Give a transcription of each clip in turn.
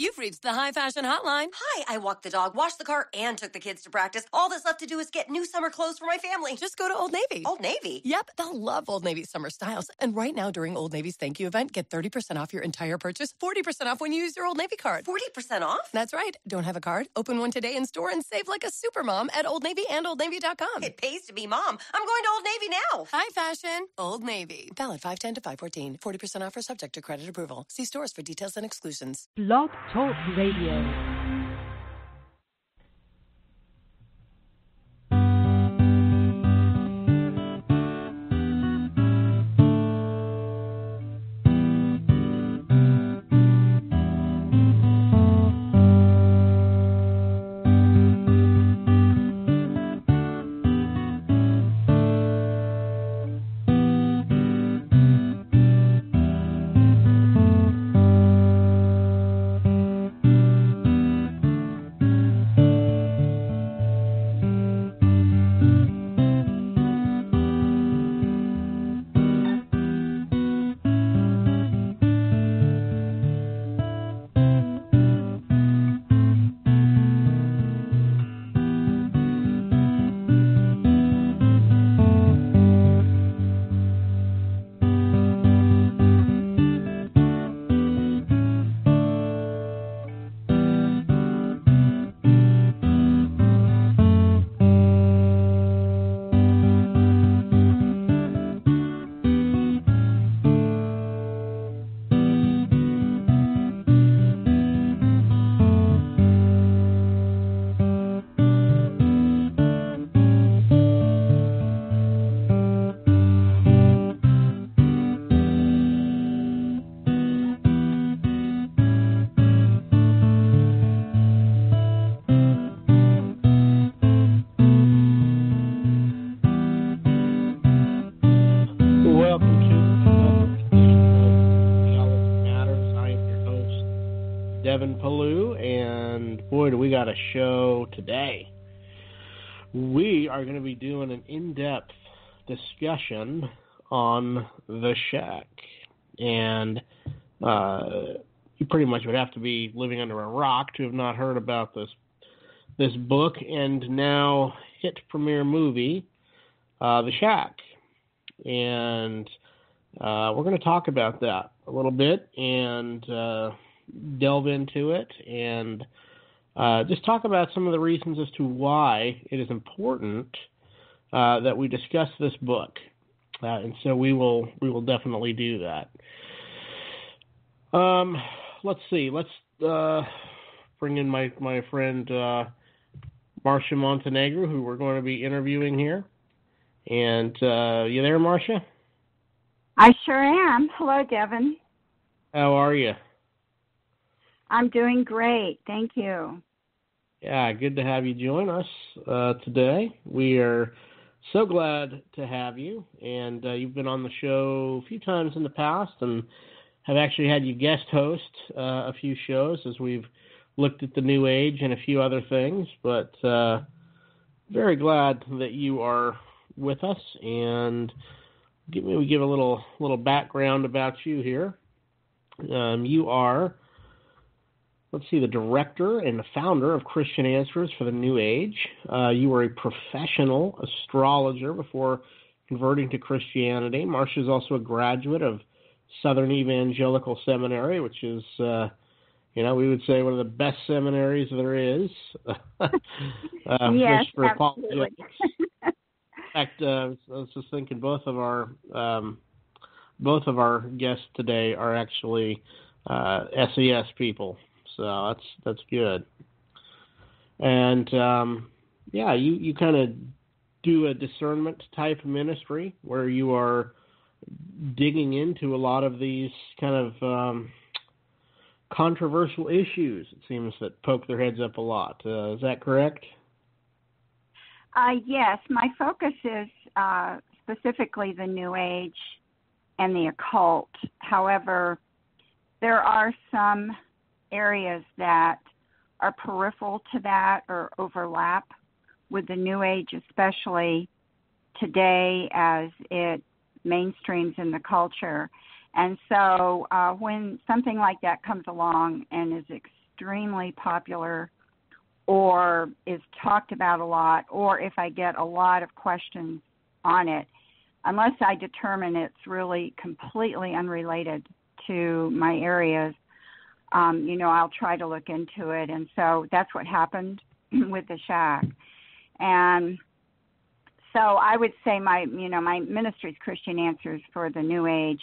You've reached the high fashion hotline. Hi, I walked the dog, washed the car, and took the kids to practice. All that's left to do is get new summer clothes for my family. Just go to Old Navy. Old Navy? Yep, they'll love Old Navy summer styles. And right now, during Old Navy's thank you event, get 30% off your entire purchase, 40% off when you use your Old Navy card. 40% off? That's right. Don't have a card? Open one today in store and save like a supermom at Old Navy and OldNavy.com. It pays to be mom. I'm going to Old Navy now. High fashion, Old Navy. Valid 510 to 514. 40% offer subject to credit approval. See stores for details and exclusions. Blog Talk Radio. Got a show today. We are going to be doing an in depth discussion on The Shack. And uh, you pretty much would have to be living under a rock to have not heard about this this book and now hit premiere movie, uh, The Shack and uh, we're going to talk about that a little bit and uh, delve into it and uh, just talk about some of the reasons as to why it is important uh, that we discuss this book. Uh, and so we will we will definitely do that. Um, let's see. Let's uh, bring in my my friend Marcia Montenegro, who we're going to be interviewing here. And uh, you there, Marcia? I sure am. Hello, Devin. How are you? I'm doing great. Thank you. Yeah, good to have you join us uh, today. We are so glad to have you. And uh, you've been on the show a few times in the past and have actually had you guest host uh, a few shows as we've looked at the New Age and a few other things. But uh, very glad that you are with us and give me we give a little little background about you here. Um, you are let's see the director and the founder of Christian Answers for the New Age. Uh, you were a professional astrologer before converting to Christianity. Marcia is also a graduate of Southern Evangelical Seminary, which is uh, you know, we would say one of the best seminaries there is. uh, yes, absolutely. In fact, uh, I was just thinking both of our um, both of our guests today are actually uh, SES people, so that's that's good. And um, yeah, you you kind of do a discernment type ministry where you are digging into a lot of these kind of um, controversial issues. It seems that poke their heads up a lot. Uh, is that correct? Uh, yes, my focus is uh, specifically the New Age and the occult. However, there are some areas that are peripheral to that or overlap with the New Age, especially today as it mainstreams in the culture. And so uh, when something like that comes along and is extremely popular or is talked about a lot, or if I get a lot of questions on it, unless I determine it's really completely unrelated to my areas, um, you know, I'll try to look into it. And so that's what happened with the shack. And so I would say my, you know, my ministry is Christian Answers for the New Age,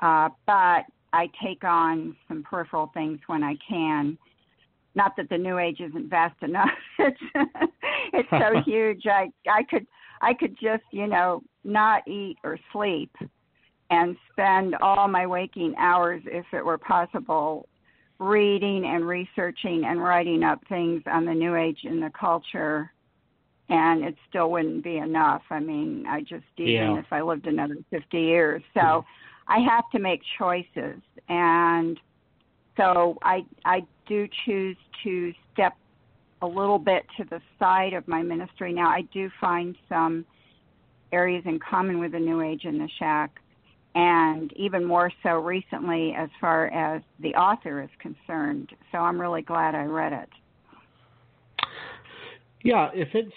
uh, but I take on some peripheral things when I can. Not that the New Age isn't vast enough. it's it's so huge. I I could I could just you know not eat or sleep and spend all my waking hours, if it were possible, reading and researching and writing up things on the New Age and the culture, and it still wouldn't be enough. I mean, I just even Yeah. if I lived another 50 years, so mm-hmm. I have to make choices, and so I I do choose to step a little bit to the side of my ministry now. I do find some areas in common with the New Age and the Shack, and even more so recently as far as the author is concerned. So I'm really glad I read it. Yeah, if it's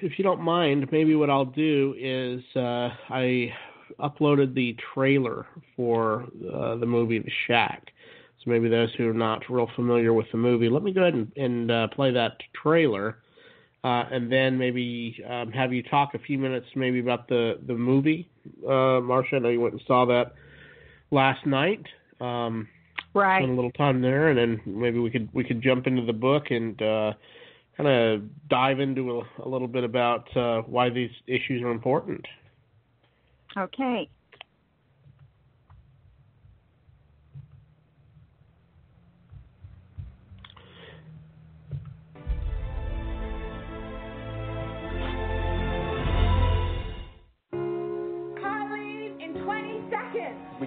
if you don't mind, maybe what I'll do is uh, I uploaded the trailer for uh, the movie The Shack. So maybe those who are not real familiar with the movie, let me go ahead and, and uh, play that trailer, uh, and then maybe um, have you talk a few minutes maybe about the the movie, uh, Marcia. I know you went and saw that last night. Um, Right. spend a little time there, and then maybe we could we could jump into the book and uh, kind of dive into a, a little bit about uh, why these issues are important. Okay.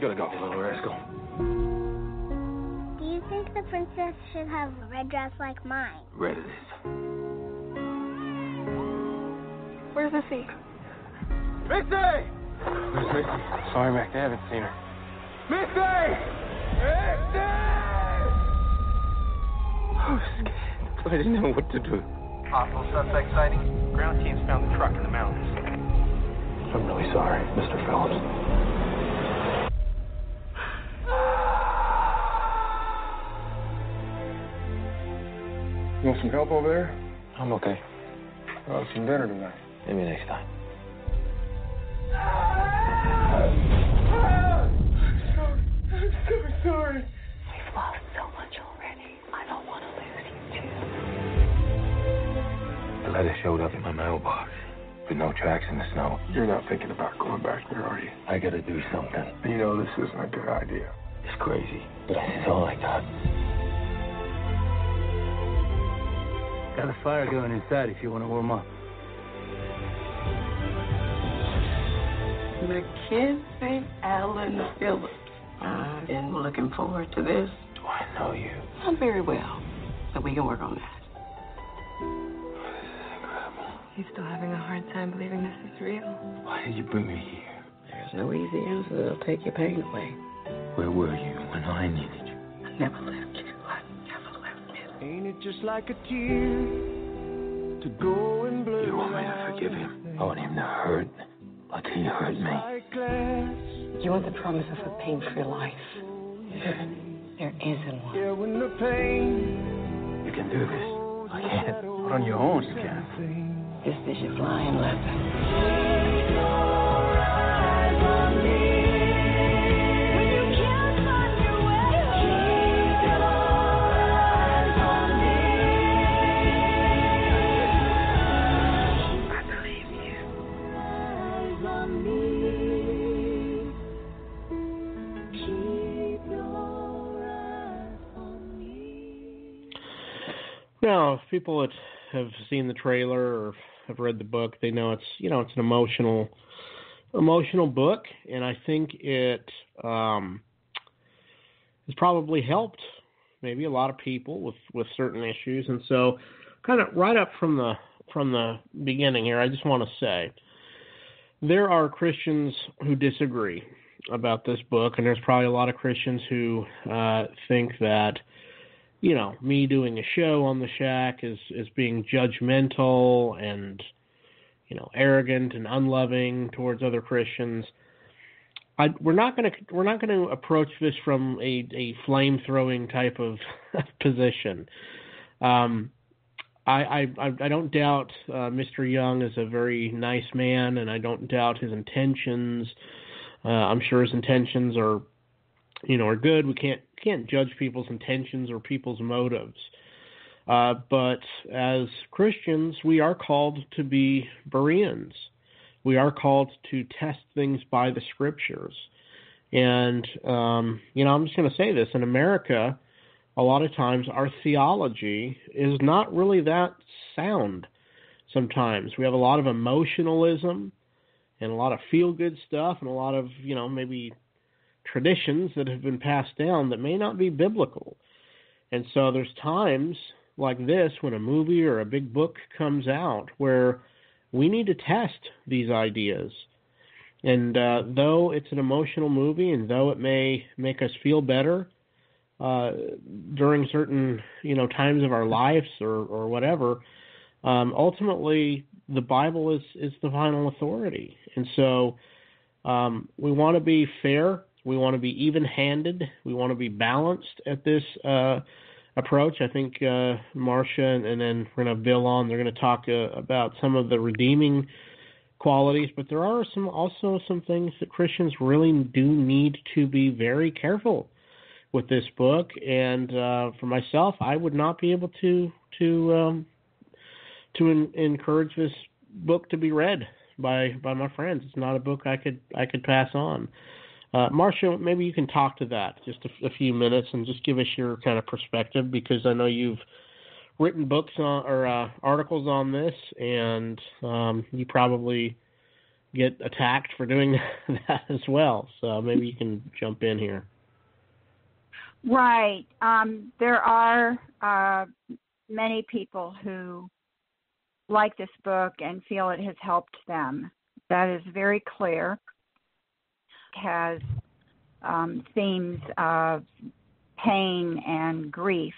Gotta go, little rascal. Do you think the princess should have a red dress like mine? Red it is. Where's Missy? Missy! Where's Missy? Sorry, Mac, they haven't seen her. Missy! Missy! I was scared. I didn't know what to do. Possible suspect sighting. Ground teams found the truck in the mountains. I'm really sorry, Mr. Phillips. You want some help over there? I'm okay. I'll have some dinner tonight. Maybe next time. I'm so sorry. We've lost so much already. I don't want to lose you too. The letter showed up in my mailbox, with no tracks in the snow. You're not thinking about going back there, are you? I gotta do something. You know this isn't a good idea. It's crazy, but this is all I got. Got a fire going inside if you want to warm up. The Allen St. Alan Phillips. I've been looking forward to this. Do I know you? Not very well, but we can work on that. This is incredible. He's still having a hard time believing this is real. Why did you bring me here? There's no easy answer that'll take your pain away. Where were you when I needed you? I never left Ain't it just like a tear to go and blur You want me to forgive him? I want him to hurt like he hurt me. You want the promise of a pain-free life. There isn't one. Yeah, when the pain You can do this. I can't. But on your own, you can. This is your flying leopard. Now, if people that have seen the trailer or have read the book, they know it's you know it's an emotional emotional book, and I think it um, has probably helped maybe a lot of people with with certain issues, and so kind of right up from the from the beginning here, I just want to say there are Christians who disagree about this book, and there's probably a lot of Christians who uh, think that you know, me doing a show on the Shack is is being judgmental and you know arrogant and unloving towards other Christians. I, we're not going to we're not going to approach this from a a flame throwing type of position. Um, I, I I don't doubt uh, Mr. Young is a very nice man, and I don't doubt his intentions. Uh, I'm sure his intentions are, you know, are good. We can't can't judge people's intentions or people's motives. Uh, but as Christians, we are called to be Bereans. We are called to test things by the scriptures. And, um, you know, I'm just going to say this in America, a lot of times our theology is not really that sound sometimes. We have a lot of emotionalism and a lot of feel good stuff and a lot of, you know, maybe traditions that have been passed down that may not be biblical. And so there's times like this when a movie or a big book comes out where we need to test these ideas. And uh, though it's an emotional movie and though it may make us feel better uh, during certain you know times of our lives or, or whatever, um, ultimately the Bible is, is the final authority. And so um, we want to be fair we want to be even-handed. We want to be balanced at this uh, approach. I think uh, Marcia and, and, then we're going to Bill on. They're going to talk uh, about some of the redeeming qualities, but there are some also some things that Christians really do need to be very careful with this book. And uh, for myself, I would not be able to to um, to in, encourage this book to be read by by my friends. It's not a book I could I could pass on. Uh, Marcia, maybe you can talk to that just a, a, few minutes and just give us your kind of perspective because I know you've written books on or uh, articles on this, and um, you probably get attacked for doing that as well. So maybe you can jump in here. Right. Um, there are uh, many people who like this book and feel it has helped them. That is very clear has um, themes of pain and grief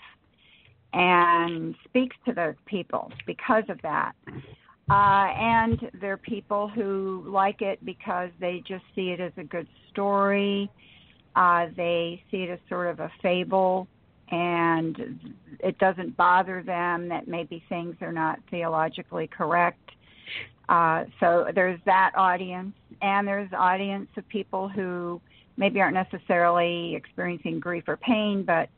and speaks to those people because of that. Uh, and there are people who like it because they just see it as a good story. Uh, they see it as sort of a fable, and it doesn't bother them that maybe things are not theologically correct. Uh, so there's that audience, and there's audience of people who maybe aren't necessarily experiencing grief or pain, but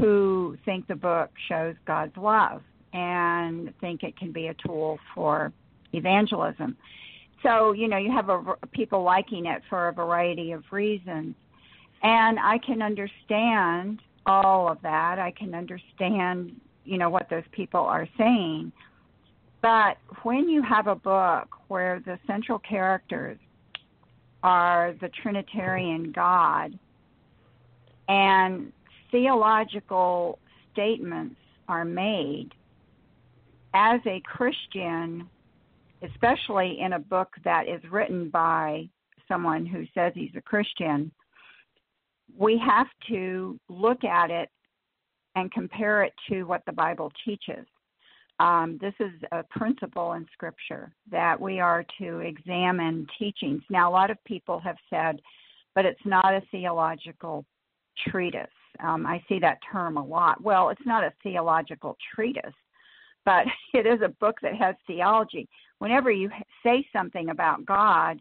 who think the book shows God's love and think it can be a tool for evangelism. So you know you have a, people liking it for a variety of reasons, and I can understand all of that. I can understand you know what those people are saying but when you have a book where the central characters are the Trinitarian God and theological statements are made as a Christian, especially in a book that is written by someone who says he's a Christian, we have to look at it and compare it to what the Bible teaches. Um, this is a principle in Scripture that we are to examine teachings. Now, a lot of people have said, but it's not a theological treatise. Um, I see that term a lot. Well, it's not a theological treatise, but it is a book that has theology. Whenever you say something about God,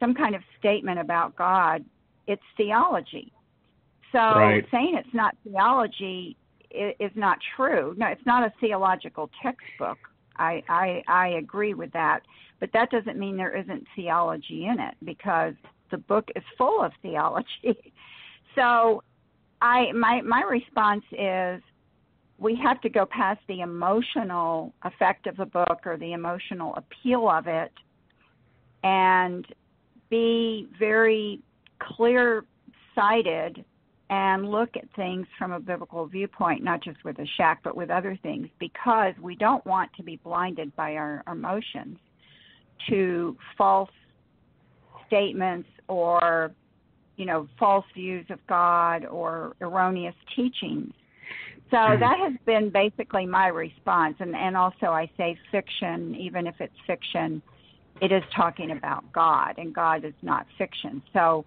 some kind of statement about God, it's theology. So right. saying it's not theology is not true. No, it's not a theological textbook. I, I I agree with that, but that doesn't mean there isn't theology in it because the book is full of theology. so, I my my response is we have to go past the emotional effect of the book or the emotional appeal of it and be very clear sighted and look at things from a biblical viewpoint, not just with the shack, but with other things, because we don't want to be blinded by our emotions to false statements or, you know, false views of God or erroneous teachings. So hmm. that has been basically my response, and and also I say fiction, even if it's fiction, it is talking about God, and God is not fiction. So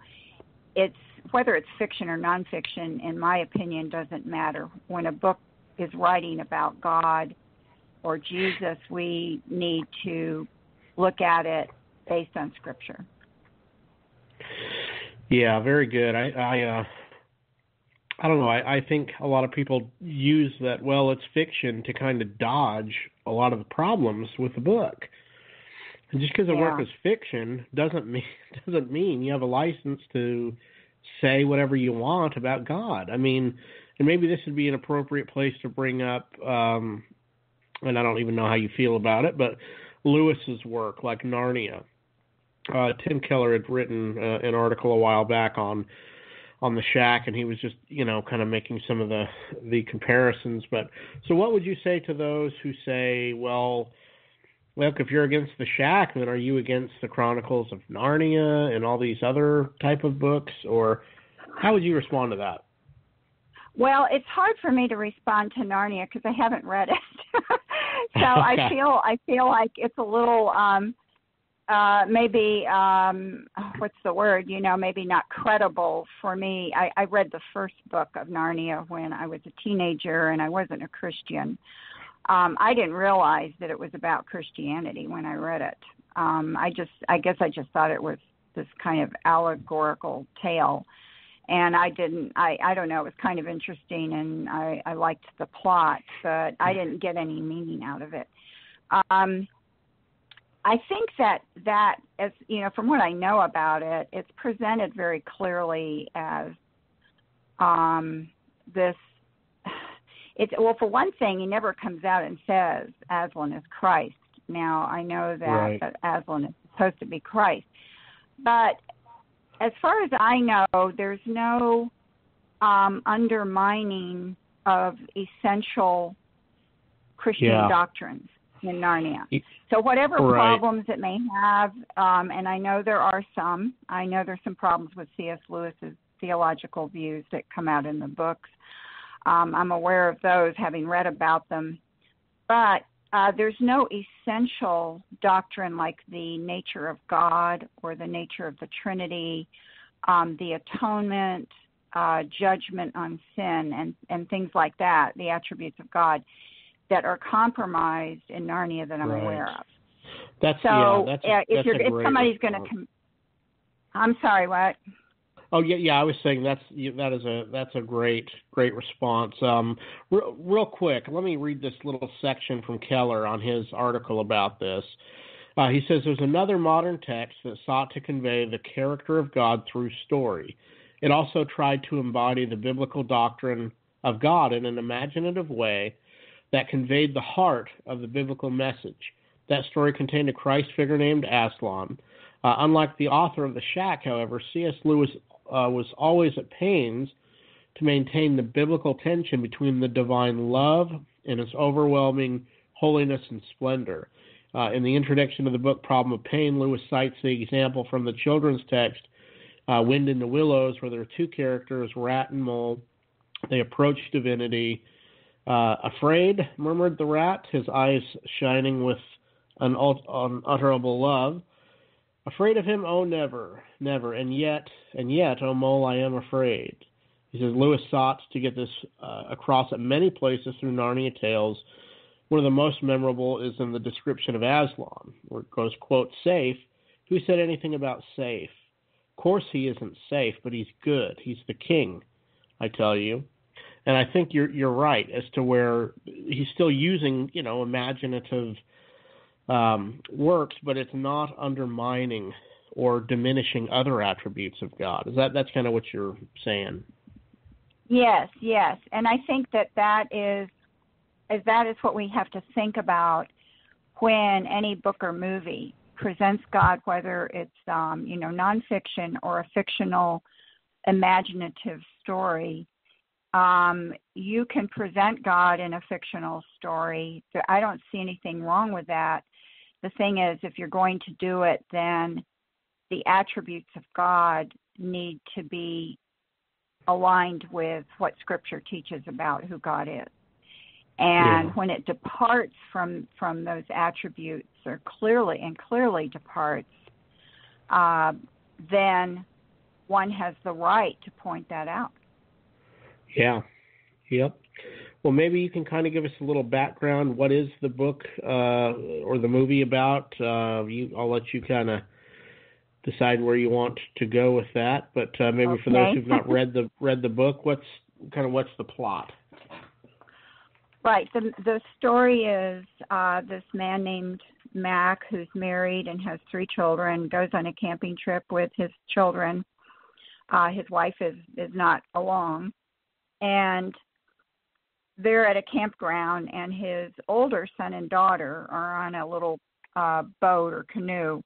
it's whether it's fiction or nonfiction, in my opinion, doesn't matter. When a book is writing about God or Jesus, we need to look at it based on Scripture. Yeah, very good. I I uh I don't know. I, I think a lot of people use that. Well, it's fiction to kind of dodge a lot of the problems with the book. And just because a Yeah. work is fiction doesn't mean doesn't mean you have a license to say whatever you want about God. I mean, and maybe this would be an appropriate place to bring up. um And I don't even know how you feel about it, but Lewis's work, like Narnia. Uh, Tim Keller had written uh, an article a while back on on the shack and he was just you know kind of making some of the the comparisons but so what would you say to those who say well look if you're against the shack then are you against the chronicles of narnia and all these other type of books or how would you respond to that Well, it's hard for me to respond to Narnia because I haven't read it. so. I feel I feel like it's a little um uh maybe um what's the word, you know, maybe not credible for me. I, I read the first book of Narnia when I was a teenager and I wasn't a Christian. Um I didn't realize that it was about Christianity when I read it. Um I just I guess I just thought it was this kind of allegorical tale and I didn't I I don't know it was kind of interesting and I I liked the plot but I didn't get any meaning out of it. Um I think that that as you know from what I know about it it's presented very clearly as um this it's well for one thing he never comes out and says Aslan is Christ. Now I know that Right. that Aslan is supposed to be Christ. But as far as I know, there's no um, undermining of essential Christian Yeah. doctrines in Narnia. So whatever Right. problems it may have, um, and I know there are some. I know there's some problems with C.S. Lewis's theological views that come out in the books. Um, I'm aware of those, having read about them. But uh, there's no essential doctrine like the nature of God or the nature of the Trinity, um, the atonement, uh, judgment on sin, and, and things like that, the attributes of God, that are compromised in Narnia that I'm Right. aware of. that's So yeah that's uh, if that's you're if somebody's going to, com- I'm sorry, what? Oh yeah, yeah. I was saying that's that is a that's a great great response. Um, real, real quick, let me read this little section from Keller on his article about this. Uh, he says there's another modern text that sought to convey the character of God through story. It also tried to embody the biblical doctrine of God in an imaginative way that conveyed the heart of the biblical message. That story contained a Christ figure named Aslan. Uh, unlike the author of The Shack, however, C.S. Lewis uh, was always at pains to maintain the biblical tension between the divine love and its overwhelming holiness and splendor. Uh, in the introduction to the book Problem of Pain, Lewis cites the example from the children's text, uh, Wind in the Willows, where there are two characters, Rat and Mole. They approach divinity. Uh, afraid, murmured the rat, his eyes shining with an unutterable love. Afraid of him? Oh, never, never. And yet, and yet, oh, mole, I am afraid. He says Lewis sought to get this uh, across at many places through Narnia tales. One of the most memorable is in the description of Aslan, where it goes, quote, safe. Who said anything about safe? Of course he isn't safe, but he's good. He's the king, I tell you. And I think you're you're right as to where he's still using, you know, imaginative um, works, but it's not undermining or diminishing other attributes of God. Is that that's kind of what you're saying? Yes, yes, and I think that that is, is that is what we have to think about when any book or movie presents God, whether it's um, you know nonfiction or a fictional, imaginative story. Um, you can present God in a fictional story. I don't see anything wrong with that. The thing is, if you're going to do it, then the attributes of God need to be aligned with what Scripture teaches about who God is. And Yeah. when it departs from from those attributes, or clearly and clearly departs, uh, then one has the right to point that out. Yeah. Yep. Well, maybe you can kind of give us a little background. What is the book uh, or the movie about? Uh, you, I'll let you kind of decide where you want to go with that. But uh, maybe for those who've not read the read the book, what's kind of what's the plot? Right. The the story is uh, this man named Mac, who's married and has three children, goes on a camping trip with his children. Uh, his wife is is not along, and they're at a campground, and his older son and daughter are on a little uh, boat or canoe,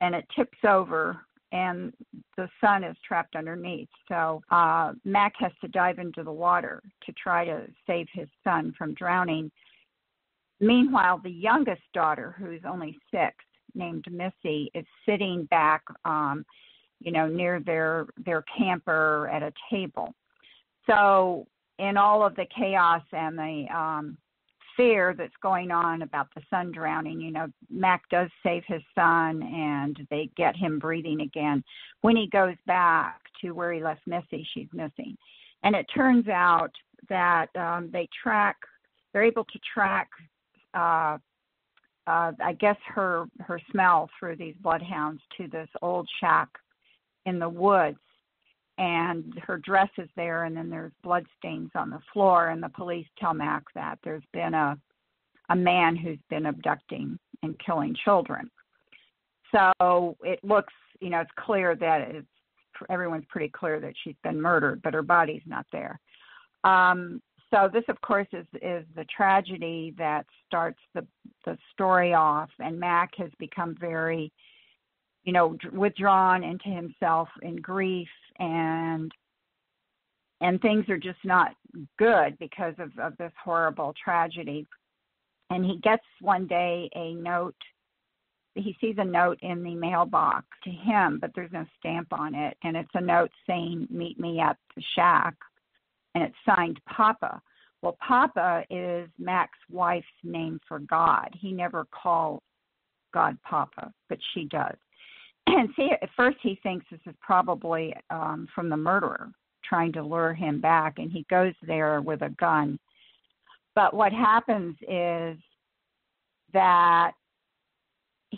and it tips over, and the son is trapped underneath. So uh, Mac has to dive into the water to try to save his son from drowning. Meanwhile, the youngest daughter, who's only six, named Missy, is sitting back, um, you know, near their their camper at a table. So, in all of the chaos and the um, fear that's going on about the son drowning, you know, Mac does save his son and they get him breathing again. When he goes back to where he left Missy, she's missing. And it turns out that um, they track, they're able to track, uh, uh, I guess, her, her smell through these bloodhounds to this old shack in the woods and her dress is there and then there's blood stains on the floor and the police tell Mac that there's been a a man who's been abducting and killing children. So it looks, you know, it's clear that it's everyone's pretty clear that she's been murdered, but her body's not there. Um, so this, of course, is is the tragedy that starts the the story off, and Mac has become very you know withdrawn into himself in grief and and things are just not good because of of this horrible tragedy. And he gets one day a note he sees a note in the mailbox to him but there's no stamp on it. And it's a note saying meet me at the shack. And it's signed papa. Well papa is mac's wife's name for god. He never calls god papa but she does and see at first he thinks this is probably um from the murderer trying to lure him back and he goes there with a gun. But what happens is that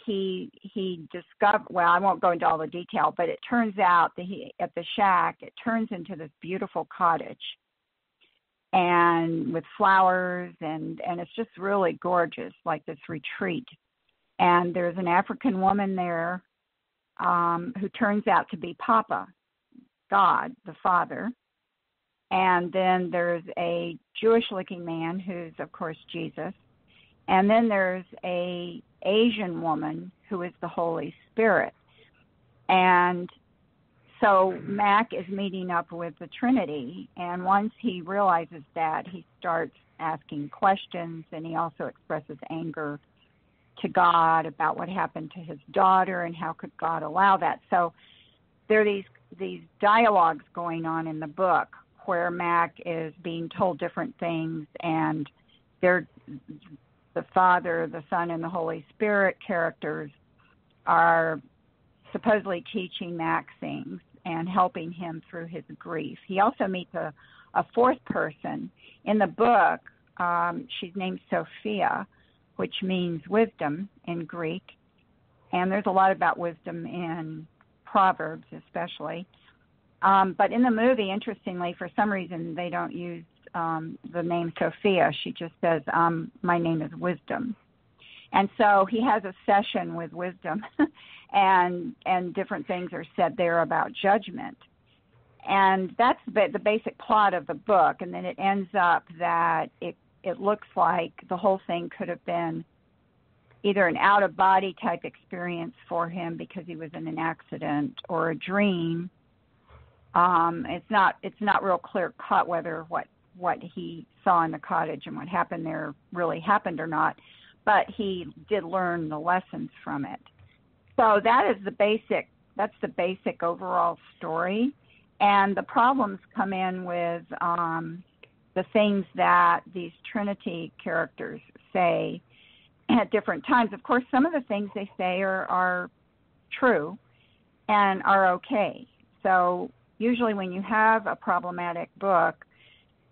he he discover well i won't go into all the detail but it turns out that he at the shack it turns into this beautiful cottage and with flowers and and it's just really gorgeous like this retreat. And there's an african woman there um, who turns out to be Papa, God, the Father. And then there's a Jewish looking man who's, of course, Jesus. And then there's a Asian woman who is the Holy Spirit. And so Mac is meeting up with the Trinity. And once he realizes that, he starts asking questions and he also expresses anger to God about what happened to his daughter and how could God allow that. So there are these these dialogues going on in the book where Mac is being told different things and they're the Father, the Son, and the Holy Spirit characters are supposedly teaching Mac things and helping him through his grief. He also meets a, a fourth person. In the book, um, she's named Sophia, which means wisdom in Greek. And there's a lot about wisdom in Proverbs, especially. Um, but in the movie, interestingly, for some reason, they don't use um, the name Sophia. She just says, um, My name is Wisdom. And so he has a session with wisdom, and and different things are said there about judgment, and that's the, the basic plot of the book. And then it ends up that it it looks like the whole thing could have been either an out of body type experience for him because he was in an accident or a dream. Um it's not it's not real clear cut whether what what he saw in the cottage and what happened there really happened or not but he did learn the lessons from it. So that is the basic that's the basic overall story. And the problems come in with um, the things that these Trinity characters say at different times. Of course, some of the things they say are, are true and are okay. So, usually, when you have a problematic book,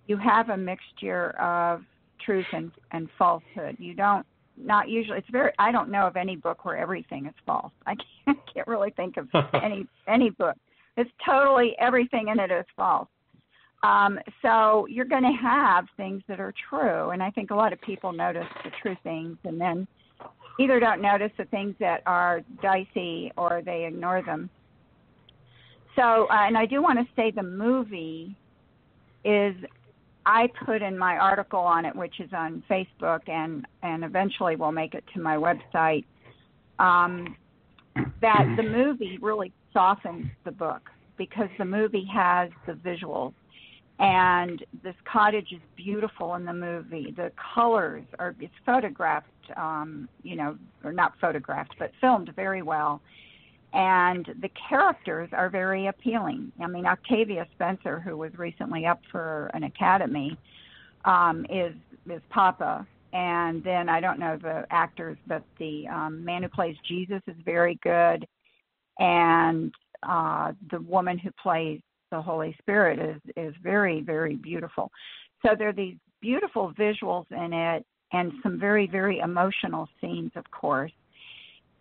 you have a mixture of truth and, and falsehood. You don't not usually it's very I don't know of any book where everything is false. I can't, can't really think of any any book. It's totally everything in it is false. Um, so you're going to have things that are true, and I think a lot of people notice the true things, and then either don't notice the things that are dicey or they ignore them. So, uh, and I do want to say the movie is I put in my article on it, which is on Facebook, and and eventually will make it to my website. Um, that the movie really softens the book because the movie has the visuals, and this cottage is beautiful in the movie. The colors are it's photographed, um, you know, or not photographed, but filmed very well and the characters are very appealing. I mean, Octavia Spencer, who was recently up for an Academy, um, is is Papa, and then I don't know the actors, but the um, man who plays Jesus is very good, and uh, the woman who plays the Holy Spirit is is very very beautiful. So there are these beautiful visuals in it, and some very very emotional scenes, of course.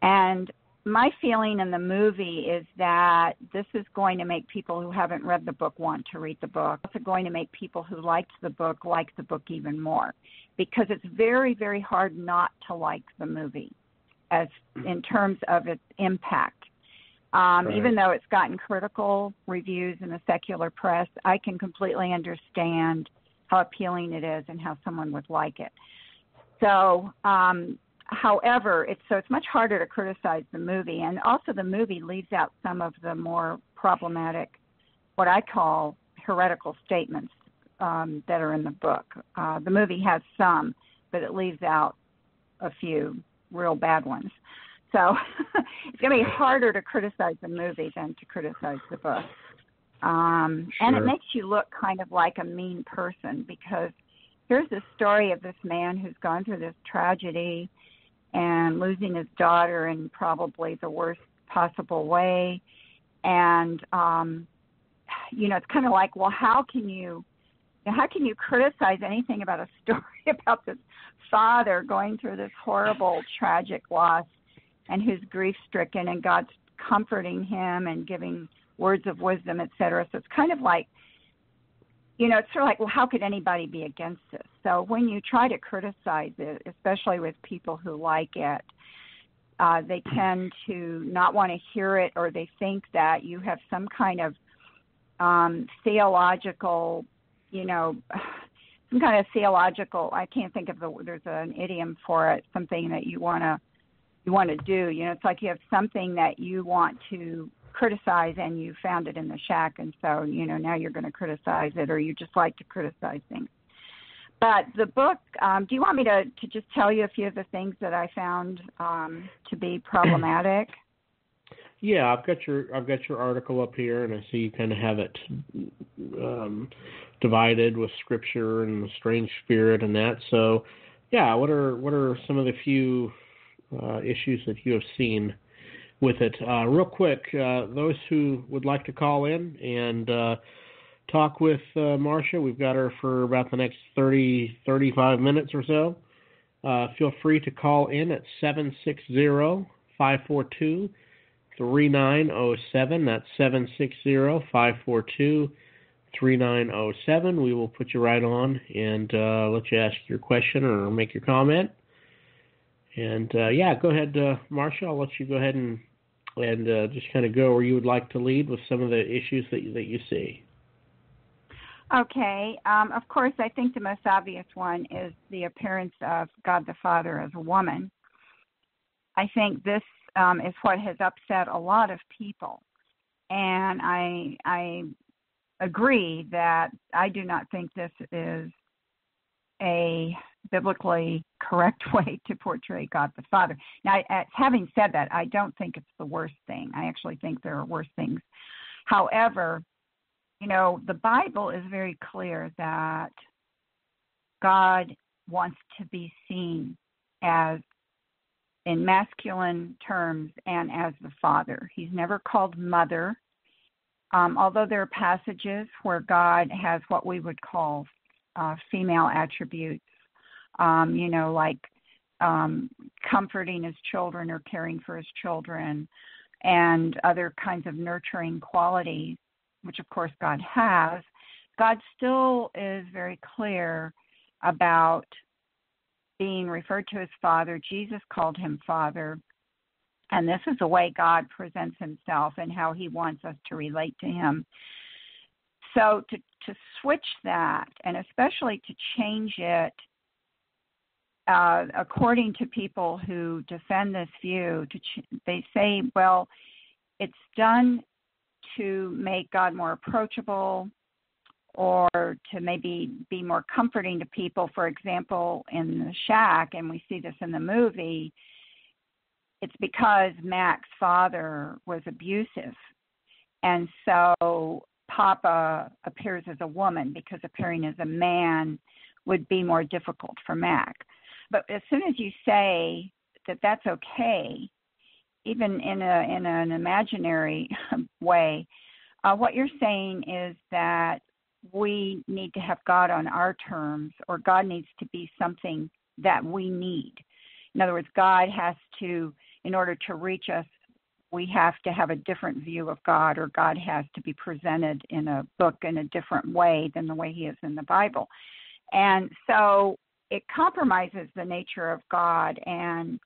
And my feeling in the movie is that this is going to make people who haven't read the book want to read the book. It's going to make people who liked the book like the book even more because it's very, very hard not to like the movie as in terms of its impact. Um, right. Even though it's gotten critical reviews in the secular press, I can completely understand how appealing it is and how someone would like it. So um, however, it's so it's much harder to criticize the movie, and also the movie leaves out some of the more problematic, what I call heretical statements um, that are in the book. Uh, the movie has some, but it leaves out a few real bad ones. So it's going to be harder to criticize the movie than to criticize the book. Um, sure. And it makes you look kind of like a mean person because here's the story of this man who's gone through this tragedy and losing his daughter in probably the worst possible way. And um, you know, it's kind of like, well, how can you, how can you criticize anything about a story about this father going through this horrible, tragic loss, and who's grief stricken, and God's comforting him and giving words of wisdom, etc. So it's kind of like you know, it's sort of like, well, how could anybody be against this? So when you try to criticize it, especially with people who like it, uh, they tend to not want to hear it, or they think that you have some kind of um, theological, you know, some kind of theological. I can't think of the. There's an idiom for it. Something that you want to you want to do. You know, it's like you have something that you want to criticize and you found it in the shack and so you know now you're going to criticize it or you just like to criticize things. But the book um, do you want me to, to just tell you a few of the things that i found um, to be problematic? Yeah i've got your i've got your article up here and i see you kind of have it um, divided with scripture and the strange spirit and that. So yeah what are what are some of the few issues that you have seen with it. Uh, real quick, uh, those who would like to call in and uh, talk with uh, Marcia, we've got her for about the next 30, 35 minutes or so. Uh, feel free to call in at 760 542 3907. That's 760 542 3907. We will put you right on and uh, let you ask your question or make your comment. And uh, yeah, go ahead, uh, Marcia. I'll let you go ahead and and uh, just kind of go where you would like to lead with some of the issues that you, that you see. Okay. Um, of course, I think the most obvious one is the appearance of God the Father as a woman. I think this um, is what has upset a lot of people, and I I agree that I do not think this is a biblically correct way to portray God the Father. Now, having said that, I don't think it's the worst thing. I actually think there are worse things. However, you know, the Bible is very clear that God wants to be seen as in masculine terms and as the father. He's never called mother, um, although there are passages where God has what we would call uh, female attributes, um, you know, like um, comforting his children or caring for his children, and other kinds of nurturing qualities, which of course God has. God still is very clear about being referred to as Father. Jesus called him Father. And this is the way God presents himself and how he wants us to relate to him. So to, to switch that, and especially to change it uh, according to people who defend this view, ch- they say, well, it's done to make God more approachable or to maybe be more comforting to people. For example, in the shack, and we see this in the movie, it's because Mack's father was abusive. And so Papa appears as a woman because appearing as a man would be more difficult for Mack. But as soon as you say that that's okay, even in a in an imaginary way, uh, what you're saying is that we need to have God on our terms, or God needs to be something that we need. In other words, God has to, in order to reach us, we have to have a different view of God, or God has to be presented in a book in a different way than the way He is in the Bible. And so it compromises the nature of God, and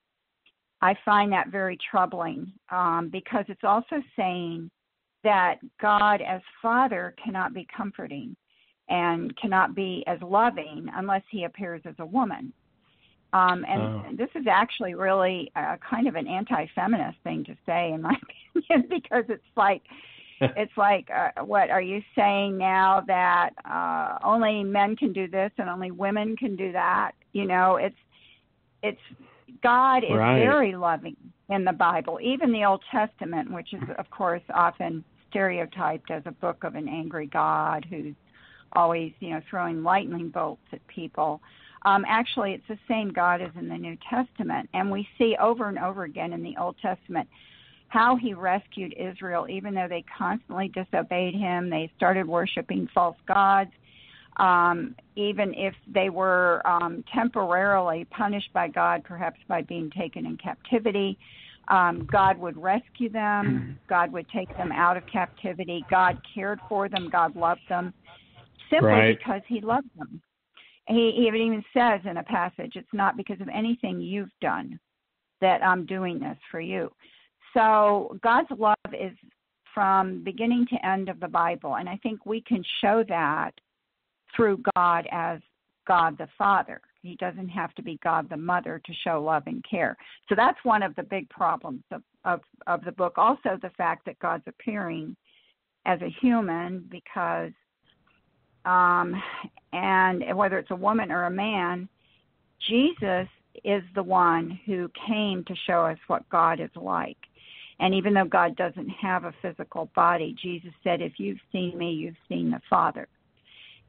I find that very troubling um, because it's also saying that God as Father cannot be comforting and cannot be as loving unless he appears as a woman. Um, and oh. this is actually really a, kind of an anti-feminist thing to say, in my opinion, because it's like, it's like, uh, what are you saying now that uh, only men can do this and only women can do that? You know, it's, it's God is right. very loving in the Bible, even the Old Testament, which is, of course, often stereotyped as a book of an angry God who's always, you know, throwing lightning bolts at people. Um, actually, it's the same God as in the New Testament, and we see over and over again in the Old Testament how He rescued Israel, even though they constantly disobeyed Him. They started worshiping false gods. Um, even if they were um, temporarily punished by God, perhaps by being taken in captivity, um, God would rescue them. God would take them out of captivity. God cared for them. God loved them simply right. because He loved them. He, he even says in a passage, it's not because of anything you've done that I'm doing this for you. So God's love is from beginning to end of the Bible. And I think we can show that through God as God the Father. He doesn't have to be God the Mother to show love and care. So that's one of the big problems of, of, of the book. Also, the fact that God's appearing as a human because, um, and whether it's a woman or a man, Jesus is the one who came to show us what God is like. And even though God doesn't have a physical body, Jesus said, If you've seen me, you've seen the Father.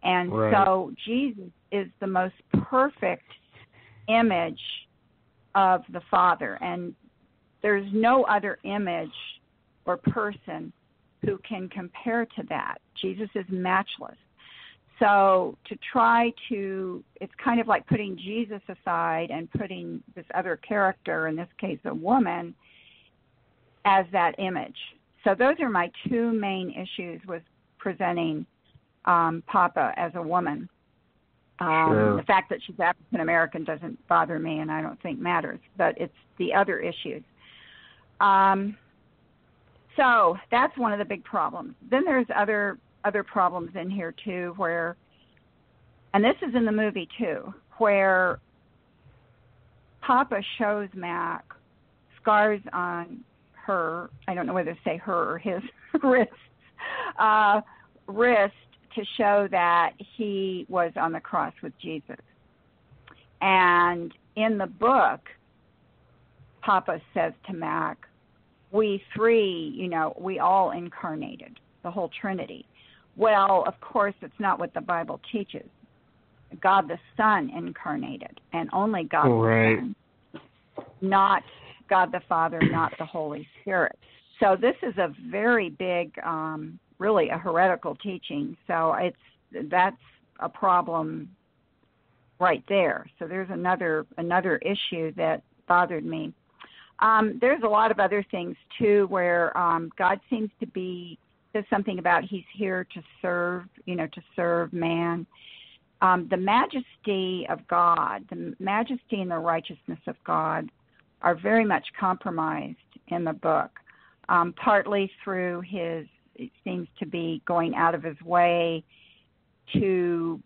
And right. so Jesus is the most perfect image of the Father. And there's no other image or person who can compare to that. Jesus is matchless. So to try to, it's kind of like putting Jesus aside and putting this other character, in this case a woman, as that image. So those are my two main issues with presenting um, Papa as a woman. Um, sure. The fact that she's African American doesn't bother me, and I don't think matters. But it's the other issues. Um, so that's one of the big problems. Then there's other other problems in here too, where, and this is in the movie too, where Papa shows Mack scars on her. I don't know whether to say her or his wrists. Uh, wrist to show that he was on the cross with Jesus. And in the book, Papa says to Mack, we three, you know, we all incarnated, the whole Trinity. Well, of course, it's not what the Bible teaches. God the Son incarnated, and only God right. the Son, not God the Father, not the Holy Spirit. So this is a very big, um, really a heretical teaching. So it's that's a problem right there. So there's another another issue that bothered me. Um, there's a lot of other things too where um, God seems to be says something about He's here to serve, you know, to serve man. Um, the majesty of God, the majesty and the righteousness of God, are very much compromised in the book. Um, partly through his, it seems to be going out of his way to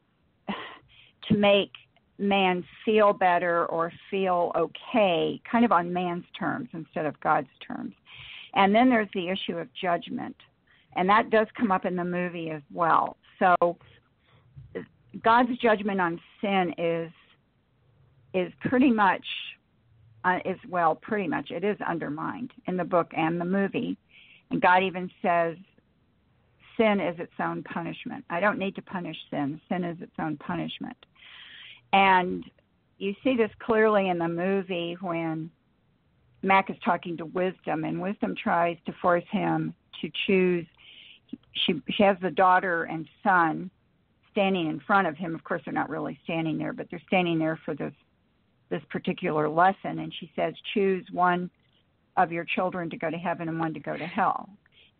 to make man feel better or feel okay, kind of on man's terms instead of God's terms. And then there's the issue of judgment, and that does come up in the movie as well. So God's judgment on sin is is pretty much uh, is well, pretty much it is undermined in the book and the movie. And God even says sin is its own punishment. I don't need to punish sin. Sin is its own punishment. And you see this clearly in the movie when Mack is talking to Wisdom, and Wisdom tries to force him to choose. She she has the daughter and son standing in front of him. Of course, they're not really standing there, but they're standing there for this this particular lesson. And she says, choose one of your children to go to heaven and one to go to hell.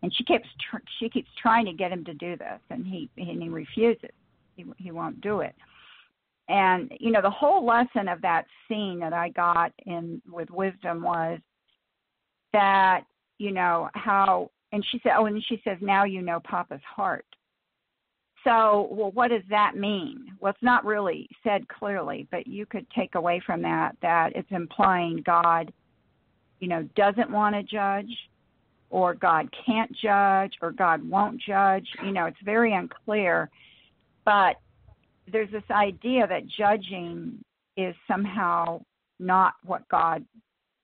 And she keeps tr- she keeps trying to get him to do this, and he and he refuses. He he won't do it. And you know the whole lesson of that scene that I got in with wisdom was that you know how and she said oh and she says now you know Papa's heart. So well what does that mean? Well it's not really said clearly, but you could take away from that that it's implying God you know doesn't want to judge or God can't judge or God won't judge. You know, it's very unclear. But there's this idea that judging is somehow not what God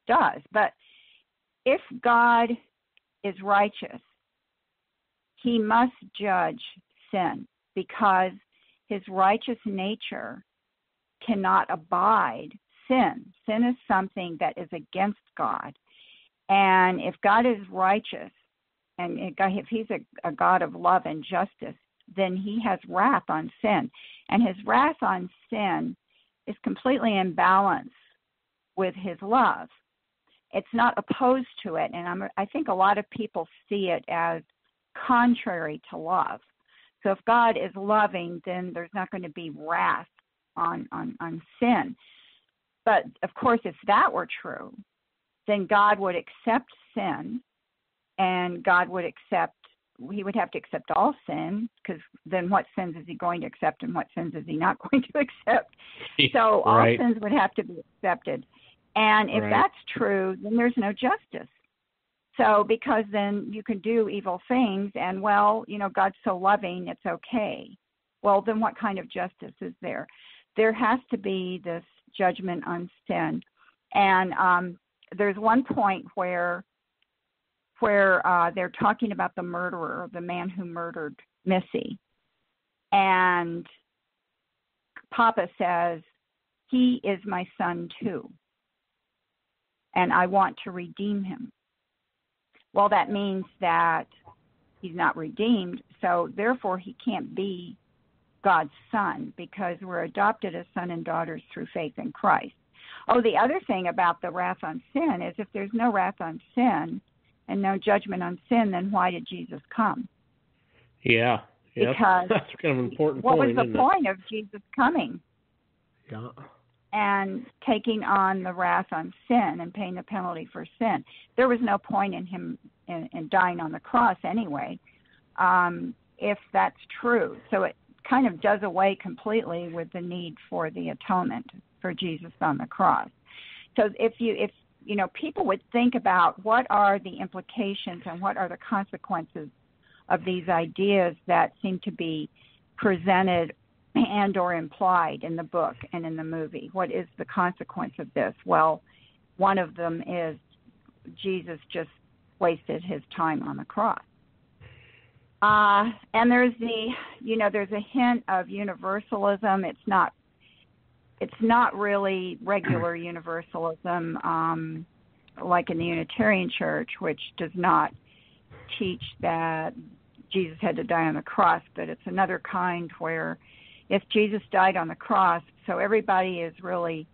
does. But if God is righteous, he must judge sin because his righteous nature cannot abide sin. Sin is something that is against God. And if God is righteous, and if He's a, a God of love and justice, then He has wrath on sin. And His wrath on sin is completely in balance with His love. It's not opposed to it. And I'm, I think a lot of people see it as contrary to love. So if God is loving, then there's not going to be wrath on, on, on sin. But of course, if that were true, then God would accept sin and God would accept he would have to accept all sin because then what sins is he going to accept and what sins is he not going to accept so all right. sins would have to be accepted and if Right. that's true then there's no justice so because then you can do evil things and well you know god's so loving it's okay. Well then what kind of justice is there? There has to be this judgment on sin. And um there's one point where where uh, they're talking about the murderer, the man who murdered Missy, and Papa says, "He is my son too, and I want to redeem him." Well, that means that he's not redeemed, so therefore he can't be God's son because we're adopted as son and daughters through faith in Christ. Oh, the other thing about the wrath on sin is if there's no wrath on sin and no judgment on sin, then why did Jesus come? Yeah. Yep. Because That's kind of an important What point, was the point of Jesus coming? Yeah. And taking on the wrath on sin and paying the penalty for sin? There was no point in him in, in dying on the cross anyway, um, if that's true. So it kind of does away completely with the need for the atonement for Jesus on the cross. So if you if you know people would think about what are the implications and what are the consequences of these ideas that seem to be presented and or implied in the book and in the movie. What is the consequence of this? Well, one of them is Jesus just wasted his time on the cross. Uh, and there's the, you know, there's a hint of universalism. It's not, it's not really regular universalism, um, like in the Unitarian Church, which does not teach that Jesus had to die on the cross, but it's another kind where if Jesus died on the cross, so everybody is really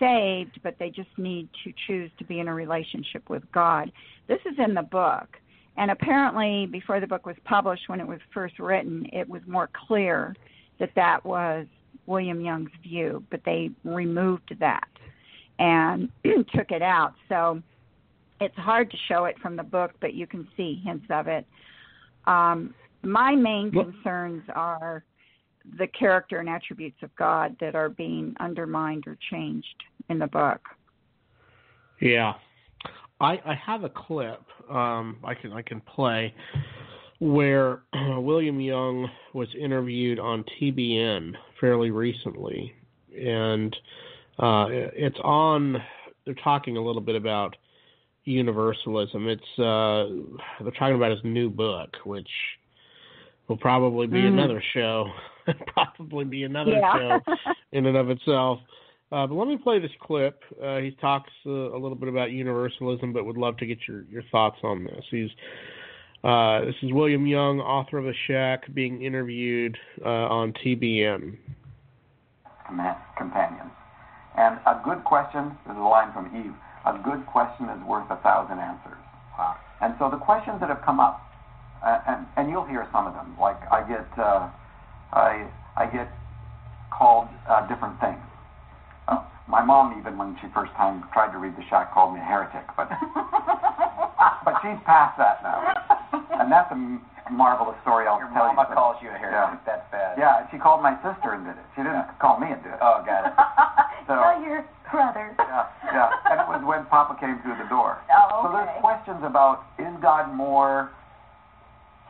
saved, but they just need to choose to be in a relationship with God. This is in the book. And apparently, before the book was published, when it was first written, it was more clear that that was William Young's view, but they removed that and took it out. So it's hard to show it from the book, but you can see hints of it. Um, my main concerns are the character and attributes of God that are being undermined or changed in the book. Yeah, I, I have a clip um, I can I can play where uh, William Young was interviewed on TBN fairly recently, and uh, it's on. They're talking a little bit about universalism. It's uh, they're talking about his new book, which will probably be Mm-hmm. another show. probably be another Yeah. show in and of itself. Uh, but let me play this clip. Uh, he talks uh, a little bit about universalism, but would love to get your, your thoughts on this. He's uh, this is William Young, author of The Shack, being interviewed uh, on TBN. comma- companions. And a good question, there's a line from Eve, a good question is worth a thousand answers. And so the questions that have come up, uh, and, and you'll hear some of them, like I get, uh, I, I get called uh, different things. Uh, my mom, even when she first time tried to read the shack, called me a heretic, but but she's past that now, and that's a marvelous story. I'll Your tell mama you. but- calls you a heretic. Yeah. That's bad. Yeah, she called my sister and did it. She didn't call me and do it. Oh, got it. So- Tell your brother. Yeah, yeah. And it was when Papa came through the door. Oh, okay. So there's questions about is God more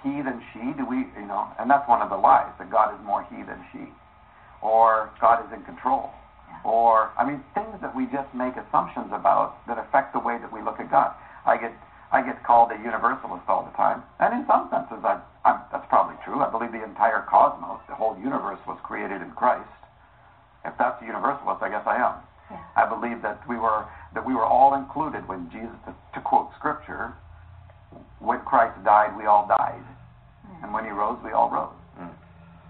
he than she? Do we, you know? And that's one of the lies that God is more he than she, or God is in control, or I mean things that we just make assumptions about that affect the way that we look at God. I get I get called a universalist all the time, and in some senses, I, I'm, that's probably true. I believe the entire cosmos, the whole universe, was created in Christ. If that's a universalist, I guess I am. I believe that we were that we were all included when Jesus, to, to quote Scripture, when Christ died, we all died, hmm. and when He rose, we all rose. Hmm.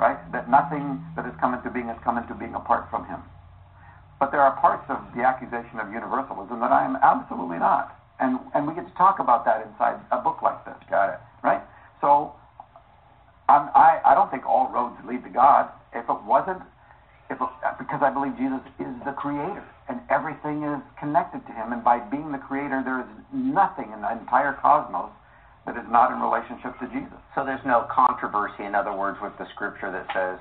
Right? That nothing that has come into being has come into being apart from Him. But there are parts of the accusation of universalism that I am absolutely not, and and we get to talk about that inside a book like this. Got it? Right? So I'm, I I don't think all roads lead to God. If it wasn't if it, because I believe Jesus is the creator and everything is connected to him, and by being the creator, there is nothing in the entire cosmos that is not in relationship to Jesus. So there's no controversy, in other words, with the scripture that says,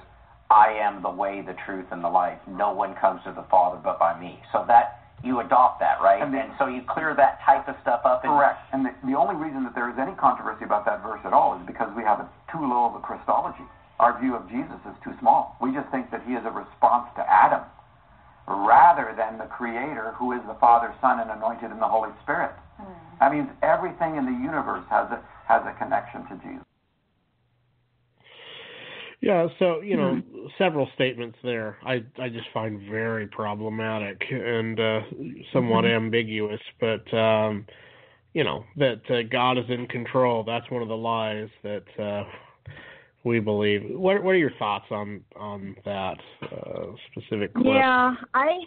I am the way, the truth, and the life. No one comes to the Father but by me. So that you adopt that, right? And And, so you clear that type of stuff up. And, Correct. And the, the only reason that there is any controversy about that verse at all is because we have a too low of a Christology. Our view of Jesus is too small. We just think that he is a response to Adam rather than the creator who is the Father, Son, and anointed in the Holy Spirit. That means everything in the universe has a, has a connection to Jesus. Yeah, so you know, several statements there I I just find very problematic and uh, somewhat ambiguous. But um, you know that uh, God is in control. That's one of the lies that uh, we believe. What what are your thoughts on on that uh, specific clip? Yeah, I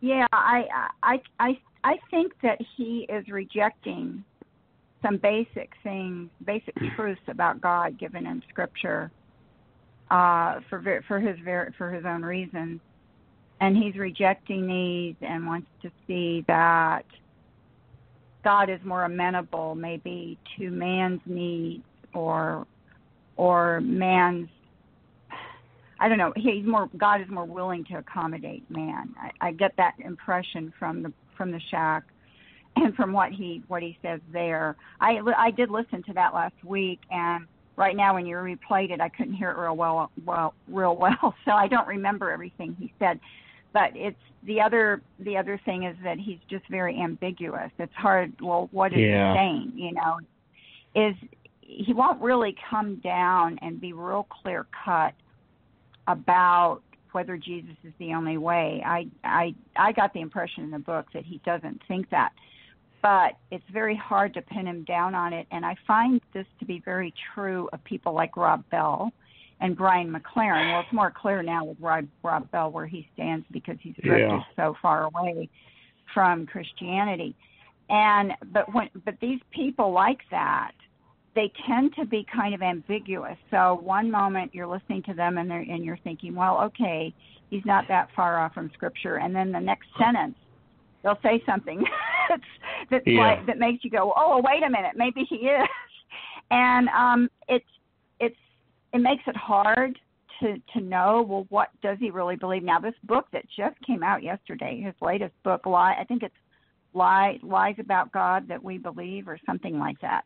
yeah, I I I I think that he is rejecting some basic things, basic truths about God given in Scripture, uh, for for his ver- for his own reasons, and he's rejecting these and wants to see that God is more amenable, maybe, to man's needs or or man's I don't know. He's more. God is more willing to accommodate man. I, I get that impression from the from the shack, and from what he what he says there. I I did listen to that last week, and right now when you replayed it, I couldn't hear it real well well real well, so I don't remember everything he said. But it's the other the other thing is that he's just very ambiguous. It's hard. Well, what is Yeah. he saying? You know, is he won't really come down and be real clear cut about whether Jesus is the only way. I I I got the impression in the book that he doesn't think that. But it's very hard to pin him down on it and I find this to be very true of people like Rob Bell and Brian McLaren. Well, it's more clear now with Rob, Rob Bell where he stands because he's drifted Yeah. so far away from Christianity. And but when but these people like that, they tend to be kind of ambiguous. So one moment you're listening to them and they're and you're thinking, well, okay, he's not that far off from scripture, and then the next sentence they'll say something that's that's Yeah. like that makes you go, oh, wait a minute, maybe he is, and um, it's it's it makes it hard to to know well what does he really believe? Now this book that just came out yesterday his latest book lie i think it's lie lies about god that we believe or something like that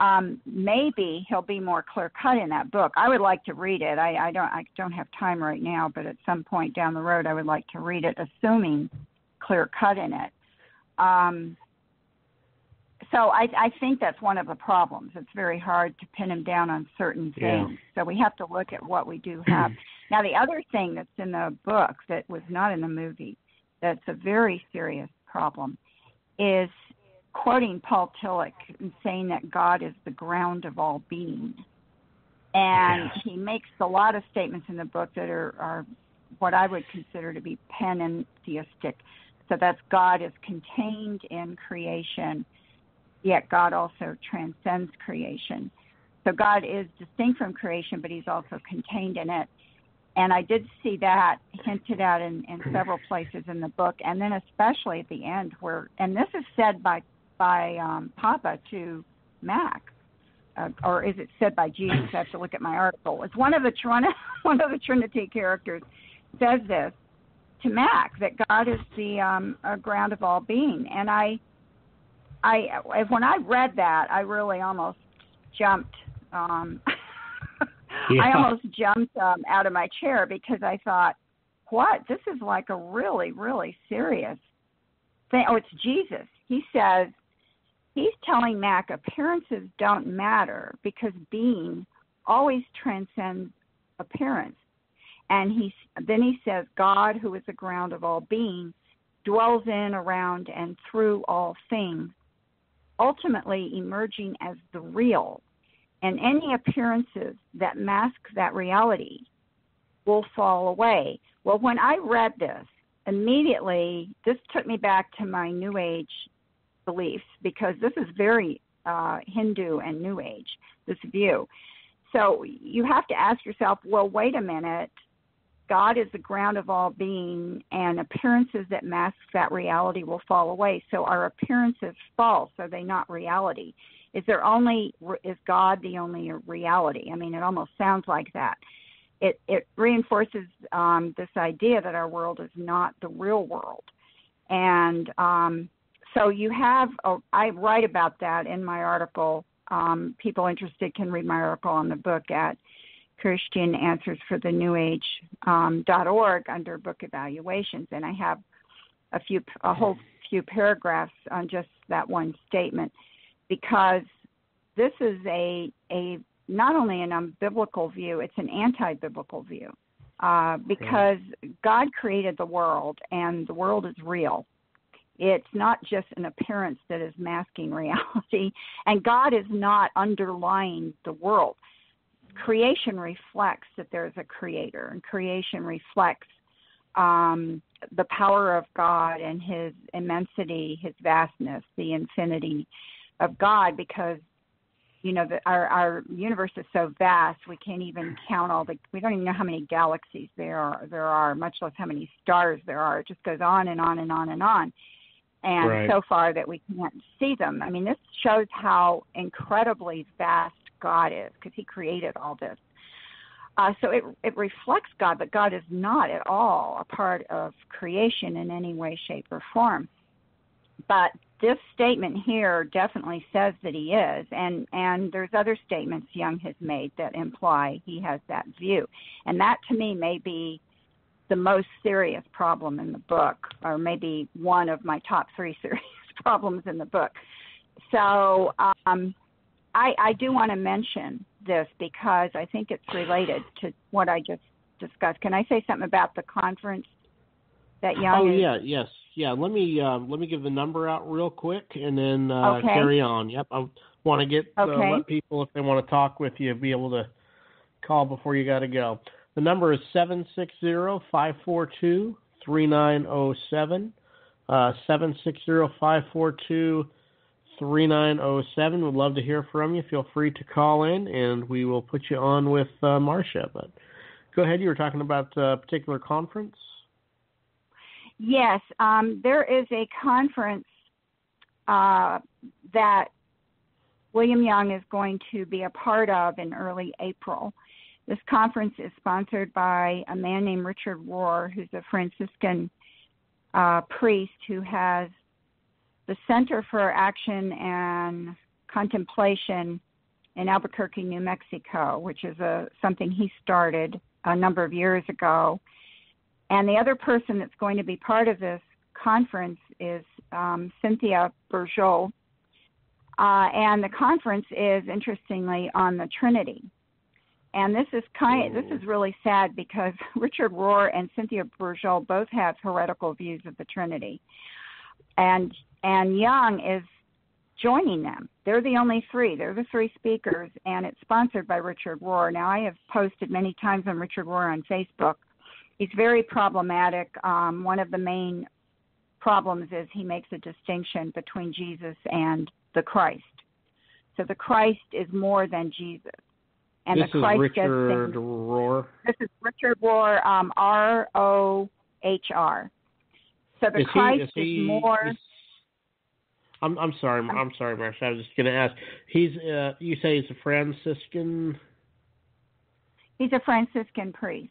um maybe he'll be more clear cut in that book i would like to read it i i don't i don't have time right now but at some point down the road i would like to read it assuming clear cut in it um so I, I think that's one of the problems. It's very hard to pin him down on certain Yeah. things. So we have to look at what we do have. now, the other thing that's in the book that was not in the movie, that's a very serious problem, is quoting Paul Tillich and saying that God is the ground of all being. And he makes a lot of statements in the book that are, are what I would consider to be panentheistic. So that's God is contained in creation yet God also transcends creation. So God is distinct from creation, but He's also contained in it. And I did see that hinted at in, in several places in the book, and then especially at the end, where and this is said by by um, Papa to Mack, uh, or is it said by Jesus? I have to look at my article. It's one of the Trin- one of the Trinity characters says this to Mack that God is the um, uh, ground of all being, and I I when I read that, I really almost jumped. Um, Yeah. I almost jumped um, out of my chair because I thought, "What? This is like a really, really serious thing." Oh, it's Jesus. He says he's telling Mack appearances don't matter because being always transcends appearance. And he then he says, God, who is the ground of all being, dwells in, around, and through all things ultimately emerging as the real, and any appearances that mask that reality will fall away. Well, when I read this, immediately this took me back to my New Age beliefs because this is very uh, Hindu and New Age, this view. So you have to ask yourself, well, wait a minute. God is the ground of all being, and appearances that mask that reality will fall away. So are appearances false? Are they not reality? Is there only is God the only reality? I mean, it almost sounds like that. It it reinforces um, this idea that our world is not the real world, and um, so you have. Oh, I write about that in my article. Um, people interested can read my article on the book at Christian Answers for the New Age um, dot org under book evaluations, and I have a few a whole few paragraphs on just that one statement because this is a a not only an unbiblical view, it's an anti-biblical view uh, because God created the world and the world is real. It's not just an appearance that is masking reality, and God is not underlying the world creation reflects that there's a creator, and creation reflects um, the power of God and His immensity, His vastness, the infinity of God. Because you know the, our our universe is so vast, we can't even count all the. We don't even know how many galaxies there are. There are much less how many stars there are. It just goes on and on and on and on. And Right. so far that we can't see them. I mean, this shows how incredibly vast God is because He created all this. Uh, so it it reflects God, but God is not at all a part of creation in any way, shape, or form. But this statement here definitely says that He is, and and there's other statements Young has made that imply He has that view, and that to me may be the most serious problem in the book, or maybe one of my top three serious problems in the book. So um, I, I do want to mention this because I think it's related to what I just discussed. Can I say something about the conference that Young? Oh is, yeah, yes, yeah. Let me uh, let me give the number out real quick and then uh, Okay. carry on. Yep, I want to get uh, let people if they want to talk with you be able to call before you got to go. The number is seven six zero five four two three nine zero seven. Uh, seven six zero five four two. 3907. Would love to hear from you. Feel free to call in and we will put you on with uh, Marcia. But go ahead. You were talking about a particular conference. Yes, um, there is a conference uh, that William Young is going to be a part of in early April. This conference is sponsored by a man named Richard Rohr, who's a Franciscan uh, priest who has the Center for Action and Contemplation in Albuquerque, New Mexico, which is a something he started a number of years ago. And the other person that's going to be part of this conference is um, Cynthia Bourgeault. Uh, and the conference is interestingly on the Trinity. And this is kind this is really sad because Richard Rohr and Cynthia Bourgeault both have heretical views of the Trinity. And and Young is joining them. They're the only three. They're the three speakers, and it's sponsored by Richard Rohr. Now, I have posted many times on Richard Rohr on Facebook. He's very problematic. Um, one of the main problems is he makes a distinction between Jesus and the Christ. So the Christ is more than Jesus. And this the is Christ Richard does. Rohr. This is Richard Rohr, um, R O H R. So the is he, is he, more. is- I'm I'm sorry. I'm sorry, Marcia. I was just going to ask. He's uh, you say he's a Franciscan. He's a Franciscan priest.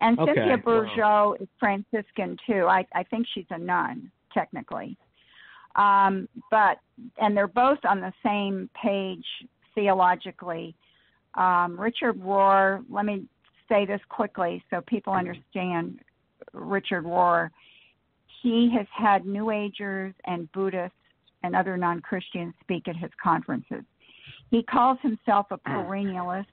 And Okay, Cynthia wow. Is Franciscan too. I, I think she's a nun, technically. Um, but and they're both on the same page theologically. Um, Richard Rohr, let me say this quickly so people understand Richard Rohr. He has had New Agers and Buddhists and other non Christians speak at his conferences. He calls himself a perennialist.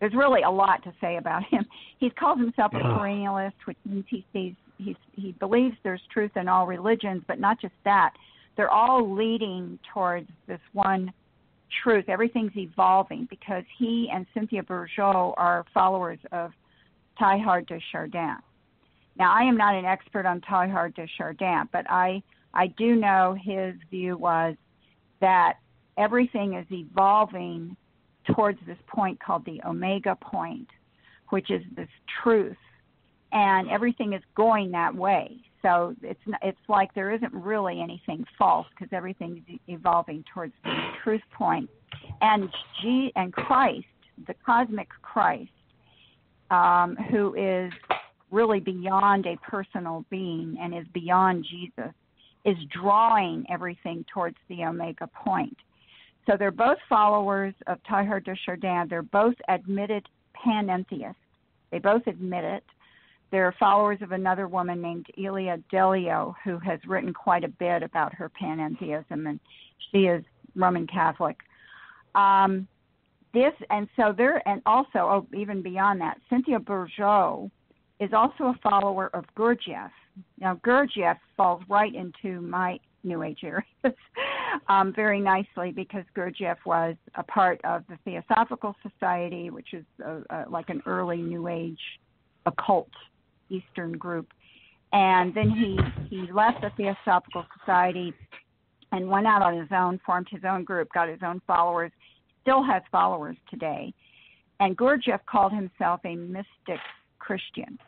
There's really a lot to say about him. He calls himself a perennialist, which means he sees he's, he believes there's truth in all religions, but not just that. They're all leading towards this one truth. Everything's evolving because he and Cynthia Bourgeault are followers of Teilhard de Chardin. Now, I am not an expert on Teilhard de Chardin, but I I do know his view was that everything is evolving towards this point called the omega point, which is this truth, and everything is going that way. So it's it's like there isn't really anything false because everything's evolving towards the truth point. And G and Christ, the cosmic Christ, um, who is really beyond a personal being and is beyond Jesus, is drawing everything towards the omega point. So they're both followers of Teilhard de Chardin. They're both admitted panentheists. They both admit it. They're followers of another woman named Ilia Delio, who has written quite a bit about her panentheism, and she is Roman Catholic. Um, this and so there, and also oh, even beyond that, Cynthia Bourgeault is also a follower of Gurdjieff. Now Gurdjieff falls right into my New Age areas um, very nicely because Gurdjieff was a part of the Theosophical Society, which is uh uh like an early New Age occult Eastern group. And then he he left the Theosophical Society and went out on his own, formed his own group, got his own followers, still has followers today. And Gurdjieff called himself a mystic Christian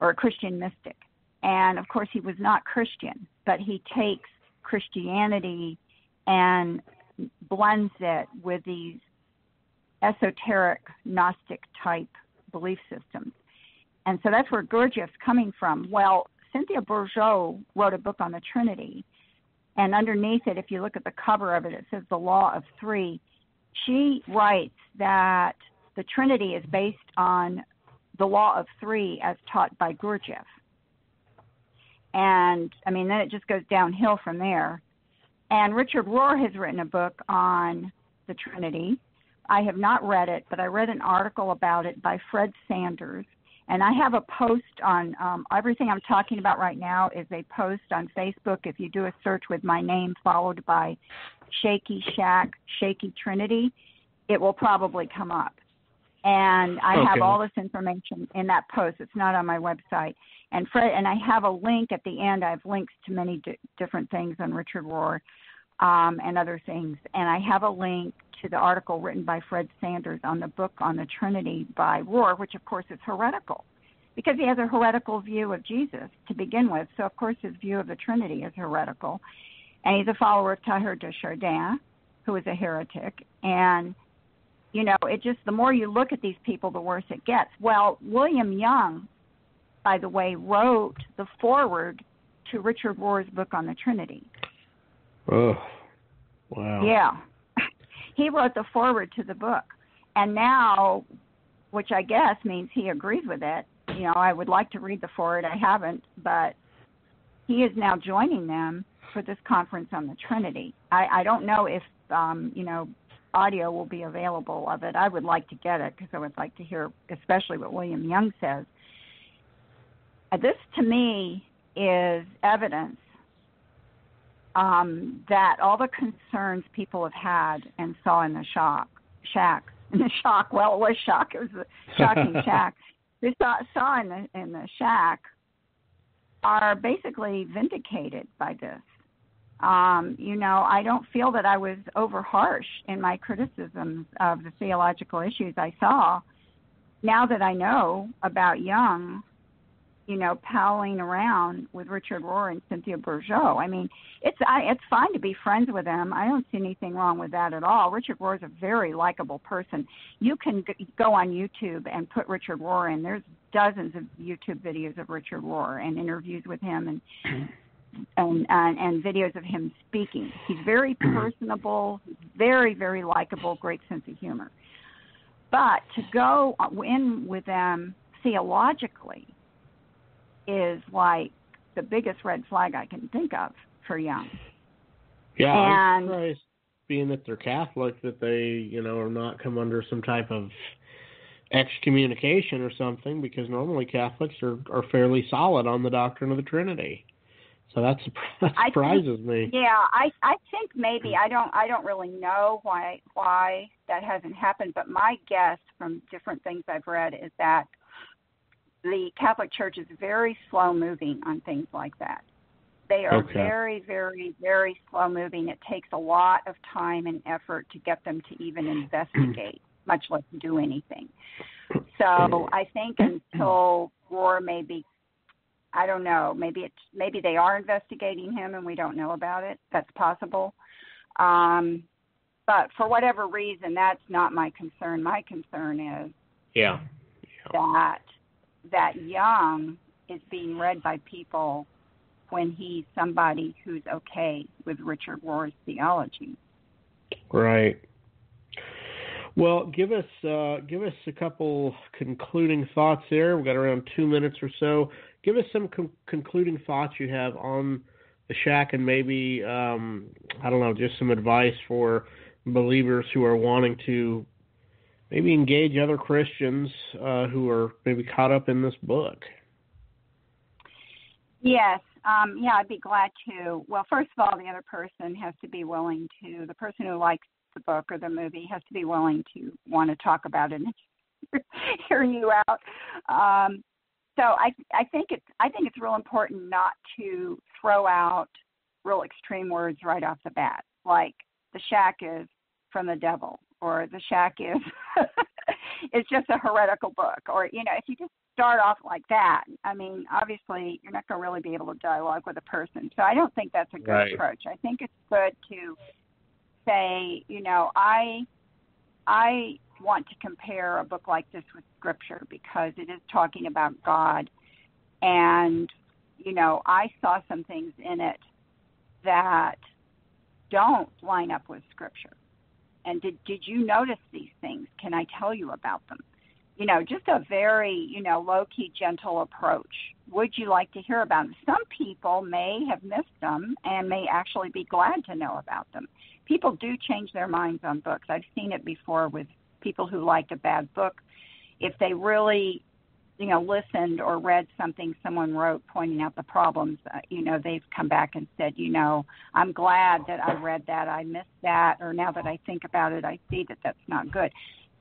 or a Christian mystic. And of course, he was not Christian, but he takes Christianity and blends it with these esoteric Gnostic type belief systems. And so that's where Gurdjieff's coming from. Well, Cynthia Bourgeault wrote a book on the Trinity, and underneath it, if you look at the cover of it, it says the Law of Three. She writes that the Trinity is based on the Law of Three as taught by Gurdjieff. And I mean, then it just goes downhill from there. And Richard Rohr has written a book on the Trinity. I have not read it, but I read an article about it by Fred Sanders. And I have a post on um, everything I'm talking about right now is a post on Facebook. If you do a search with my name followed by Shaky Shack, Shaky Trinity, it will probably come up. And I Okay. have all this information in that post. It's not on my website. And Fred, and I have a link at the end. I have links to many di- different things on Richard Rohr um, and other things. And I have a link to the article written by Fred Sanders on the book on the Trinity by Rohr, which of course is heretical because he has a heretical view of Jesus to begin with. So of course his view of the Trinity is heretical. And he's a follower of Teilhard de Chardin, who is a heretic. And you know, it just the more you look at these people, the worse it gets. Well, William Young, by the way, wrote the foreword to Richard Rohr's book on the Trinity. Oh, wow. Yeah. he wrote the foreword to the book. And now, which I guess means he agrees with it. You know, I would like to read the foreword. I haven't, but he is now joining them for this conference on the Trinity. I, I don't know if, um, you know, audio will be available of it. I would like to get it because I would like to hear, especially what William Young says. Uh, this, to me, is evidence um, that all the concerns people have had and saw in the shock shack in the shock well it was shock it was a shocking shack they saw saw in the in the shack are basically vindicated by this um, you know, I don't feel that I was over harsh in my criticisms of the theological issues I saw. Now that I know about Young, you know, palling around with Richard Rohr and Cynthia Bourgeault. I mean, it's I, it's fine to be friends with them. I don't see anything wrong with that at all. Richard Rohr is a very likable person. You can g- go on YouTube and put Richard Rohr in. There's dozens of YouTube videos of Richard Rohr and interviews with him and and and, and videos of him speaking. He's very personable, very very likable, great sense of humor. But to go uh, in with them theologically is like the biggest red flag I can think of for Young. Yeah, I'm And- surprised, being that they're Catholic, that they, you know, are not come under some type of excommunication or something, because normally Catholics are are fairly solid on the doctrine of the Trinity. So that's that I think- surprises me. Yeah, I I think maybe I don't I don't really know why why that hasn't happened, but my guess from different things I've read is that the Catholic Church is very slow moving on things like that. They are Okay. very, very, very slow moving. It takes a lot of time and effort to get them to even investigate, much less do anything. So I think until Rohr maybe I don't know, maybe it's maybe they are investigating him and we don't know about it. That's possible. Um but for whatever reason that's not my concern. My concern is Yeah. that that Young is being read by people when he's somebody who's okay with Richard Rohr's theology. Right. Well, give us uh, give us a couple concluding thoughts there. We've got around two minutes or so. Give us some con- concluding thoughts you have on the shack, and maybe um, I don't know, just some advice for believers who are wanting to maybe engage other Christians uh, who are maybe caught up in this book. Yes, um, yeah, I'd be glad to. Well, first of all, the other person has to be willing to. The person who likes the book or the movie has to be willing to want to talk about it and hear you out. Um, so I, I think it's, I think it's real important not to throw out real extreme words right off the bat, like the shack is from the devil, or the shack is, it's just a heretical book, or you know, if you just start off like that, I mean, obviously you're not going to really be able to dialogue with a person. So I don't think that's a good Right. approach. I think it's good to say, you know, I I want to compare a book like this with scripture because it is talking about God and you know, I saw some things in it that don't line up with scripture. And did did you notice these things? Can I tell you about them? You know, just a very, you know, low key gentle approach would you like to hear about them? Some people may have missed them and may actually be glad to know about them. People do change their minds on books. I've seen it before with people who liked a bad book. If they really, you know, listened or read something someone wrote pointing out the problems, uh, you know, they've come back and said, you know, I'm glad that I read that. I missed that, or now that I think about it, I see that that's not good.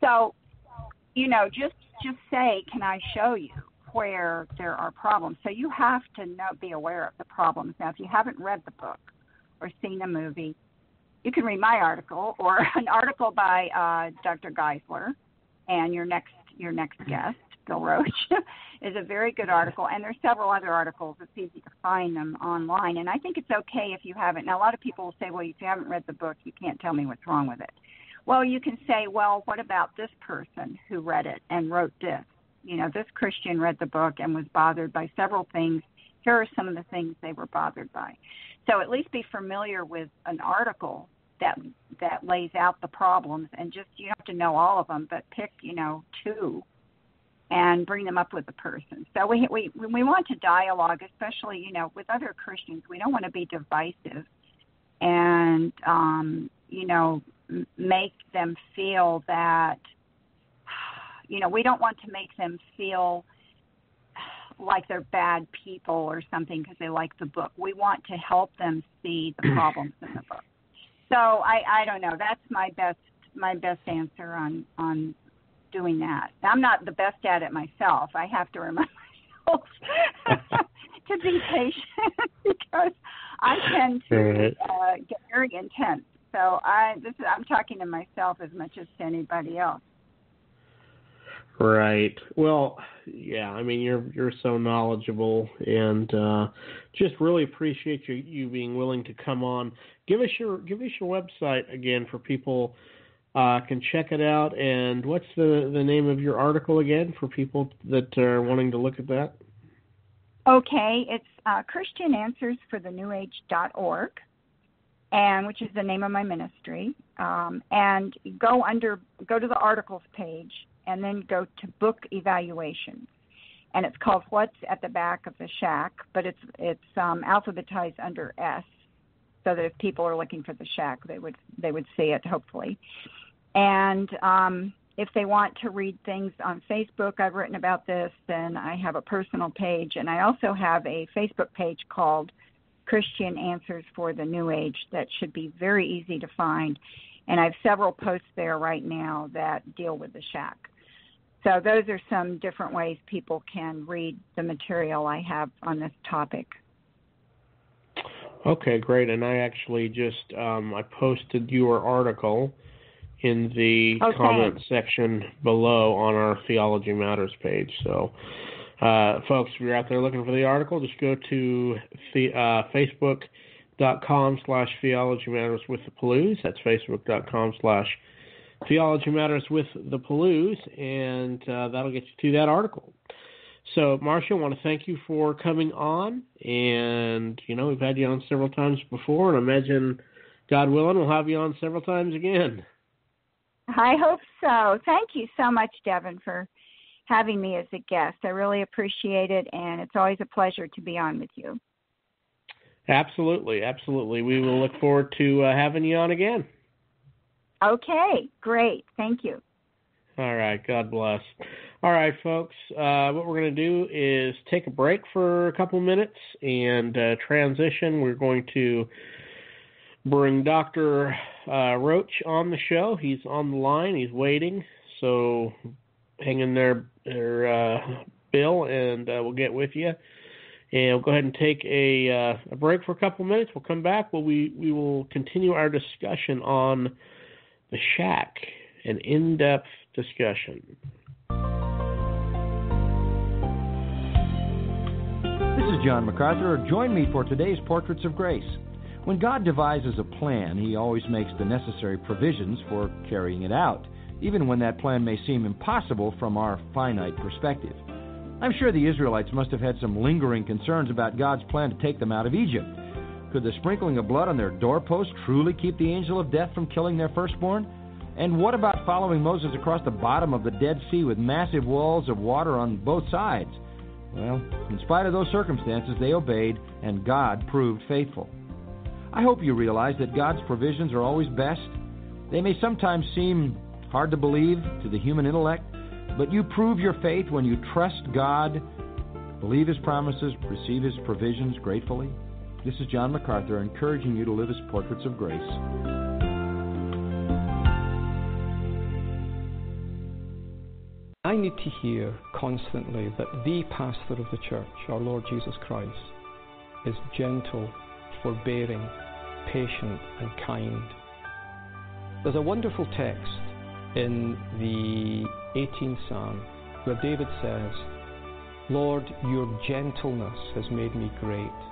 So, you know, just just say, can I show you? where there are problems. So you have to know, be aware of the problems. Now, if you haven't read the book or seen the movie, you can read my article or an article by uh, Dr. Geisler, and your next your next guest, Bill Roach, is a very good article. And there's several other articles. It's easy to find them online. And I think it's okay if you haven't. Now, a lot of people will say, well, if you haven't read the book, you can't tell me what's wrong with it. Well, you can say, well, what about this person who read it and wrote this? you know, this Christian read the book and was bothered by several things. Here are some of the things they were bothered by. So at least be familiar with an article that that lays out the problems and just you have to know all of them, but pick you know two and bring them up with the person. So we we we want to dialogue, especially you know with other Christians. We don't want to be divisive and um, you know make them feel that you know, we don't want to make them feel like they're bad people or something because they like the book. We want to help them see the problems in the book. So I I don't know. That's my best my best answer on on doing that. I'm not the best at it myself. I have to remind myself to be patient because I tend to uh, get very intense. So I this is I'm talking to myself as much as to anybody else. Right. Well, yeah. I mean, you're you're so knowledgeable, and uh, just really appreciate you you being willing to come on. Give us your give us your website again for people uh, can check it out. And what's the the name of your article again for people that are wanting to look at that? Okay, it's uh, ChristianAnswersForTheNewAge.org, and which is the name of my ministry. Um, and go under go to the articles page and then go to book evaluations. And it's called What's at the Back of the Shack, but it's it's um, alphabetized under S, so that if people are looking for the shack, they would they would see it hopefully. And um, if they want to read things on Facebook, I've written about this. Then I have a personal page, and I also have a Facebook page called Christian Answers for the New Age that should be very easy to find. And I have several posts there right now that deal with the shack. So those are some different ways people can read the material I have on this topic. Okay, great. And I actually just um, I posted your article in the okay. comment section below on our Theology Matters page. So, uh, folks, if you're out there looking for the article, just go to the, uh, facebook.com slash theology matters with the Pellews. That's facebook.com slash Theology Matters with the Pellews, and uh, that'll get you to that article. So, Marcia, I want to thank you for coming on. And, you know, we've had you on several times before, and I imagine, God willing, we'll have you on several times again. I hope so. Thank you so much, Devin, for having me as a guest. I really appreciate it, and it's always a pleasure to be on with you. Absolutely, absolutely. We will look forward to uh, having you on again. Okay, great. Thank you. All right. God bless. All right, folks. Uh, what we're going to do is take a break for a couple minutes and uh, transition. We're going to bring Dr. Uh, Roach on the show. He's on the line. He's waiting. So hang in there, there uh, Bill, and uh, we'll get with you. And we'll go ahead and take a, uh, a break for a couple minutes. We'll come back. Well, we, we will continue our discussion on the Shack, an in depth discussion. This is John MacArthur. Join me for today's Portraits of Grace. When God devises a plan, He always makes the necessary provisions for carrying it out, even when that plan may seem impossible from our finite perspective. I'm sure the Israelites must have had some lingering concerns about God's plan to take them out of Egypt. Could the sprinkling of blood on their doorpost truly keep the angel of death from killing their firstborn? And what about following Moses across the bottom of the Dead Sea with massive walls of water on both sides? Well, in spite of those circumstances, they obeyed, and God proved faithful. I hope you realize that God's provisions are always best. They may sometimes seem hard to believe to the human intellect, but you prove your faith when you trust God, believe His promises, receive His provisions gratefully. This is John MacArthur encouraging you to live as portraits of grace. I need to hear constantly that the pastor of the church, our Lord Jesus Christ, is gentle, forbearing, patient, and kind. There's a wonderful text in the 18th Psalm where David says, Lord, your gentleness has made me great.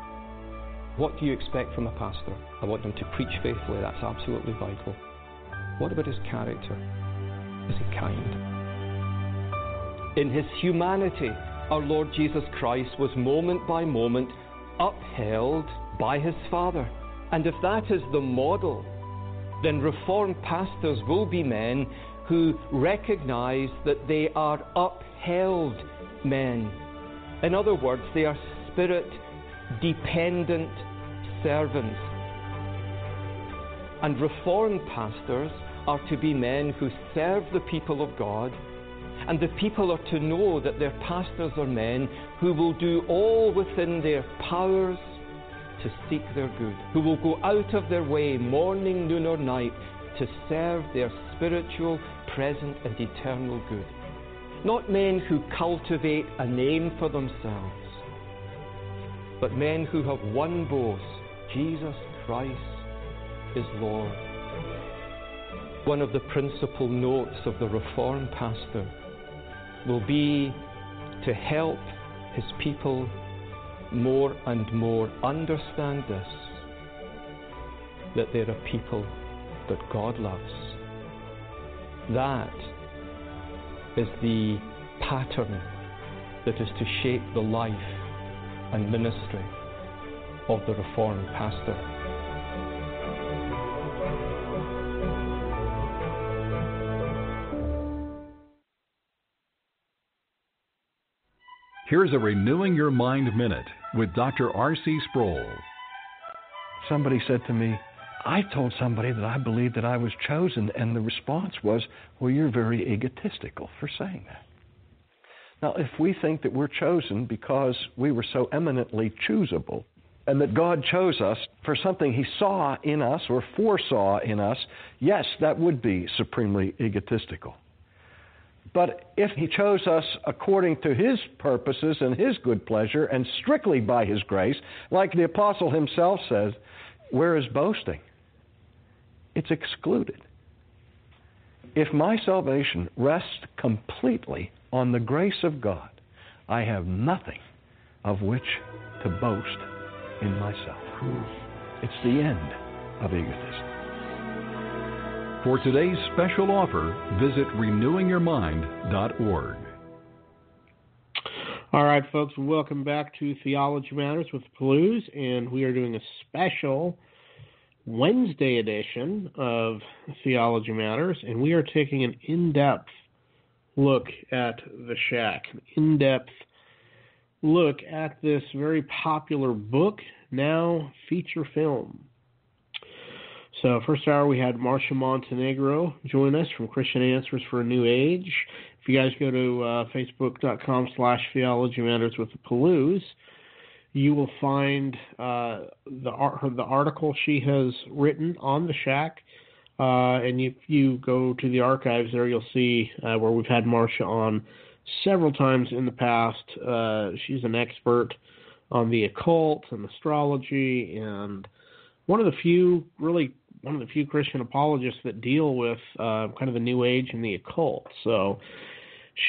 What do you expect from a pastor? I want them to preach faithfully, that's absolutely vital. What about his character? Is he kind? In his humanity, our Lord Jesus Christ was moment by moment upheld by his Father. And if that is the model, then Reformed pastors will be men who recognize that they are upheld men. In other words, they are spirit dependent servants. And Reformed pastors are to be men who serve the people of God and the people are to know that their pastors are men who will do all within their powers to seek their good, who will go out of their way morning, noon, or night to serve their spiritual, present, and eternal good. Not men who cultivate a name for themselves, but men who have one boast Jesus Christ is Lord. One of the principal notes of the Reformed pastor will be to help his people more and more understand this that they're a people that God loves. That is the pattern that is to shape the life and ministry of the Reformed pastor. Here's a Renewing Your Mind Minute with Dr. R.C. Sproul. Somebody said to me, I told somebody that I believed that I was chosen, and the response was, Well, you're very egotistical for saying that. Now, if we think that we're chosen because we were so eminently choosable, and that God chose us for something He saw in us or foresaw in us, yes, that would be supremely egotistical. But if He chose us according to His purposes and His good pleasure and strictly by His grace, like the Apostle himself says, where is boasting? It's excluded. If my salvation rests completely on the grace of God, I have nothing of which to boast in myself. It's the end of egotism. For today's special offer, visit renewingyourmind.org. All right, folks, welcome back to Theology Matters with Pellews, and we are doing a special Wednesday edition of Theology Matters, and we are taking an in depth look at the Shack, in depth look at this very popular book, now feature film. So, first hour we had Marcia Montenegro join us from Christian Answers for a New Age. If you guys go to uh, facebook.com slash theology matters with the Pellews, you will find uh, the the article she has written on the shack. Uh, and if you go to the archives there, you'll see uh, where we've had Marcia on several times in the past. Uh, she's an expert on the occult and astrology, and one of the few really one of the few Christian apologists that deal with uh, kind of the New Age and the occult. So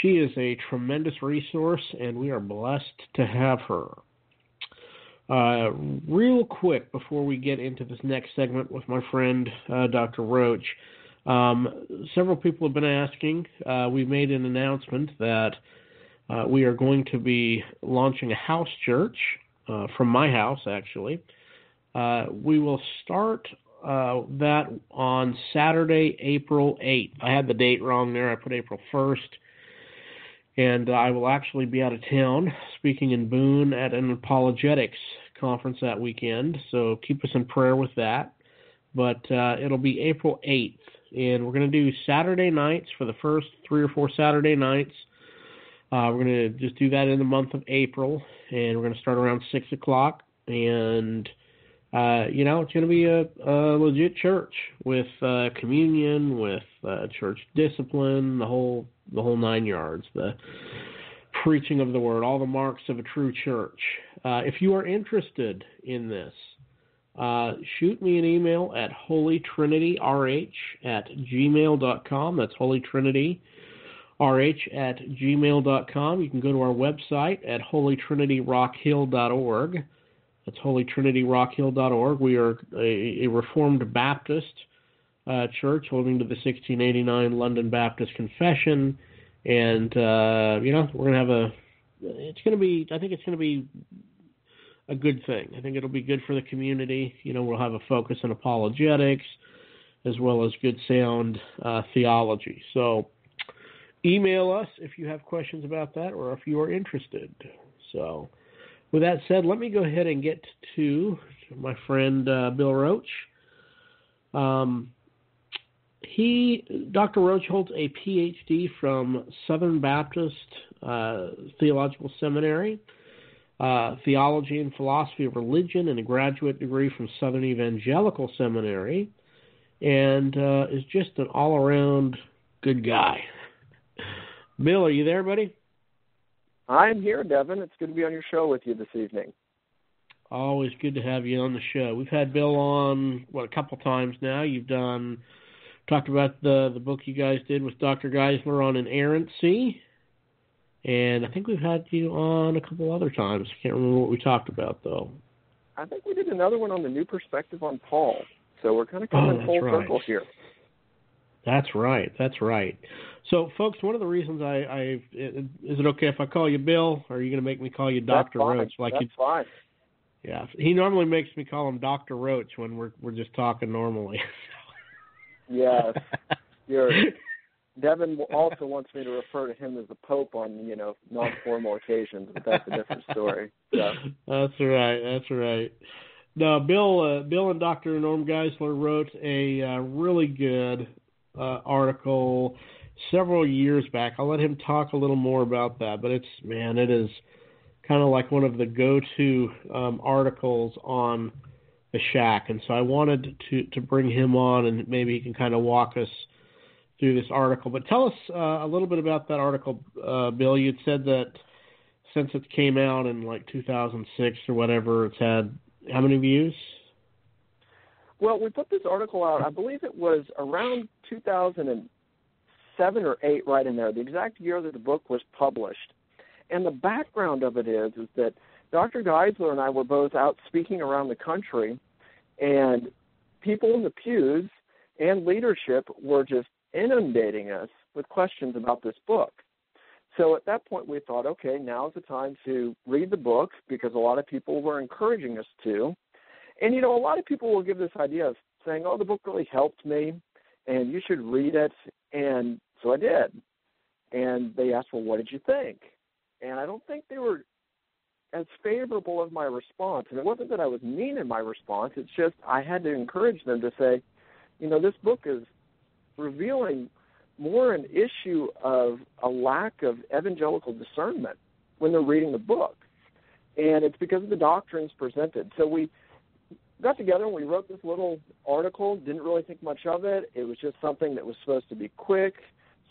she is a tremendous resource, and we are blessed to have her. Uh, real quick before we get into this next segment with my friend uh, Dr. Roach, um, several people have been asking. Uh, we made an announcement that uh, we are going to be launching a house church uh, from my house, actually. Uh, we will start that on Saturday, April 8th. I had the date wrong there. I put April 1st. And I will actually be out of town speaking in Boone at an apologetics conference that weekend. So keep us in prayer with that. But uh, it'll be April 8th. And we're going to do Saturday nights for the first three or four Saturday nights. Uh, we're going to just do that in the month of April. And we're going to start around 6 o'clock. And uh, you know, it's going to be a, a legit church with uh, communion, with uh, church discipline, the whole the whole nine yards, the preaching of the word, all the marks of a true church. Uh, if you are interested in this, uh, shoot me an email at holytrinityrh at gmail.com. That's holytrinityrh at gmail.com. You can go to our website at holytrinityrockhhill.org. That's holytrinityrockhhill.org. We are a, a Reformed Baptist uh, church holding to the 1689 London Baptist Confession, and uh, you know we're gonna have a. It's gonna be. I think it's gonna be a good thing. I think it'll be good for the community. You know, we'll have a focus on apologetics as well as good sound uh, theology. So, email us if you have questions about that or if you are interested. So with that said, let me go ahead and get to my friend uh, Bill Roach. Um, he, Dr. Roach, holds a PhD from Southern Baptist uh, Theological Seminary, uh, theology and philosophy of religion, and a graduate degree from Southern Evangelical Seminary, and uh, is just an all-around good guy. Bill, are you there, buddy? I'm here, Devin. It's good to be on your show with you this evening. Always good to have you on the show. We've had Bill on what a couple times now. You've done talked about the the book you guys did with Dr. Geisler on inerrancy, and I think we've had you on a couple other times. I can't remember what we talked about though. I think we did another one on the new perspective on Paul. So we're kind of oh, coming oh, full right. circle here. That's right. That's right. So, folks, one of the reasons I, I is it okay if I call you Bill, or are you going to make me call you Doctor Roach? Like That's you, fine. Yeah, he normally makes me call him Doctor Roach when we're we're just talking normally. yes, you're. Devin also wants me to refer to him as the Pope on you know non-formal occasions, but that's a different story. So. That's right. That's right. Now, Bill, uh, Bill and Dr. Norm Geisler wrote a uh, really good uh, article several years back. I'll let him talk a little more about that, but it's man, it is kind of like one of the go-to um, articles on the shack, and so I wanted to to bring him on, and maybe he can kind of walk us through this article. But tell us uh, a little bit about that article, uh, Bill. You'd said that since it came out in like 2006 or whatever, it's had how many views? Well, we put this article out. I believe it was around 2000 seven or eight right in there, the exact year that the book was published. And the background of it is is that Dr. Geisler and I were both out speaking around the country, and people in the pews and leadership were just inundating us with questions about this book. So at that point, we thought, okay, now's the time to read the book because a lot of people were encouraging us to. And you know, a lot of people will give this idea of saying, "Oh, the book really helped me, and you should read it." And so I did. And they asked, Well, what did you think? And I don't think they were as favorable of my response. And it wasn't that I was mean in my response, it's just I had to encourage them to say, you know, this book is revealing more an issue of a lack of evangelical discernment when they're reading the book. And it's because of the doctrines presented. So we got together and we wrote this little article, didn't really think much of it. It was just something that was supposed to be quick,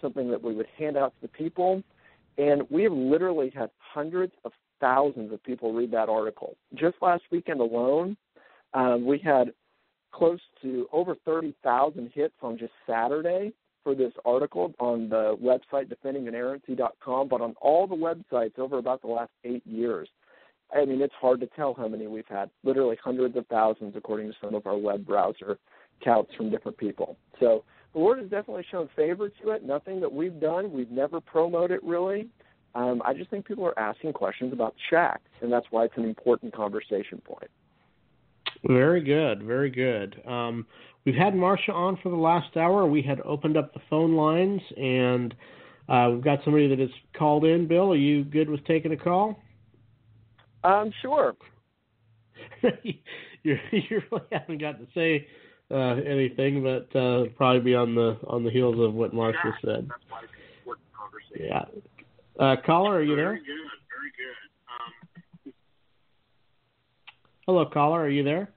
something that we would hand out to the people. And we have literally had hundreds of thousands of people read that article. Just last weekend alone, um, we had close to over 30,000 hits on just Saturday for this article on the website defendinginerrancy.com, but on all the websites over about the last eight years. I mean, it's hard to tell how many we've had. Literally hundreds of thousands, according to some of our web browser counts from different people. So the Lord has definitely shown favor to it. Nothing that we've done, we've never promoted it really. Um, I just think people are asking questions about Shack, and that's why it's an important conversation point. Very good, very good. Um, we've had Marcia on for the last hour. We had opened up the phone lines, and Uh, we've got somebody that has called in. Bill, are you good with taking a call? Um, sure. you you really haven't got to say uh, anything, but uh, probably be on the on the heels of what Mark just said. Yeah. Uh, caller, are you there? Very good. Very good. Um, Hello, caller. Are you there?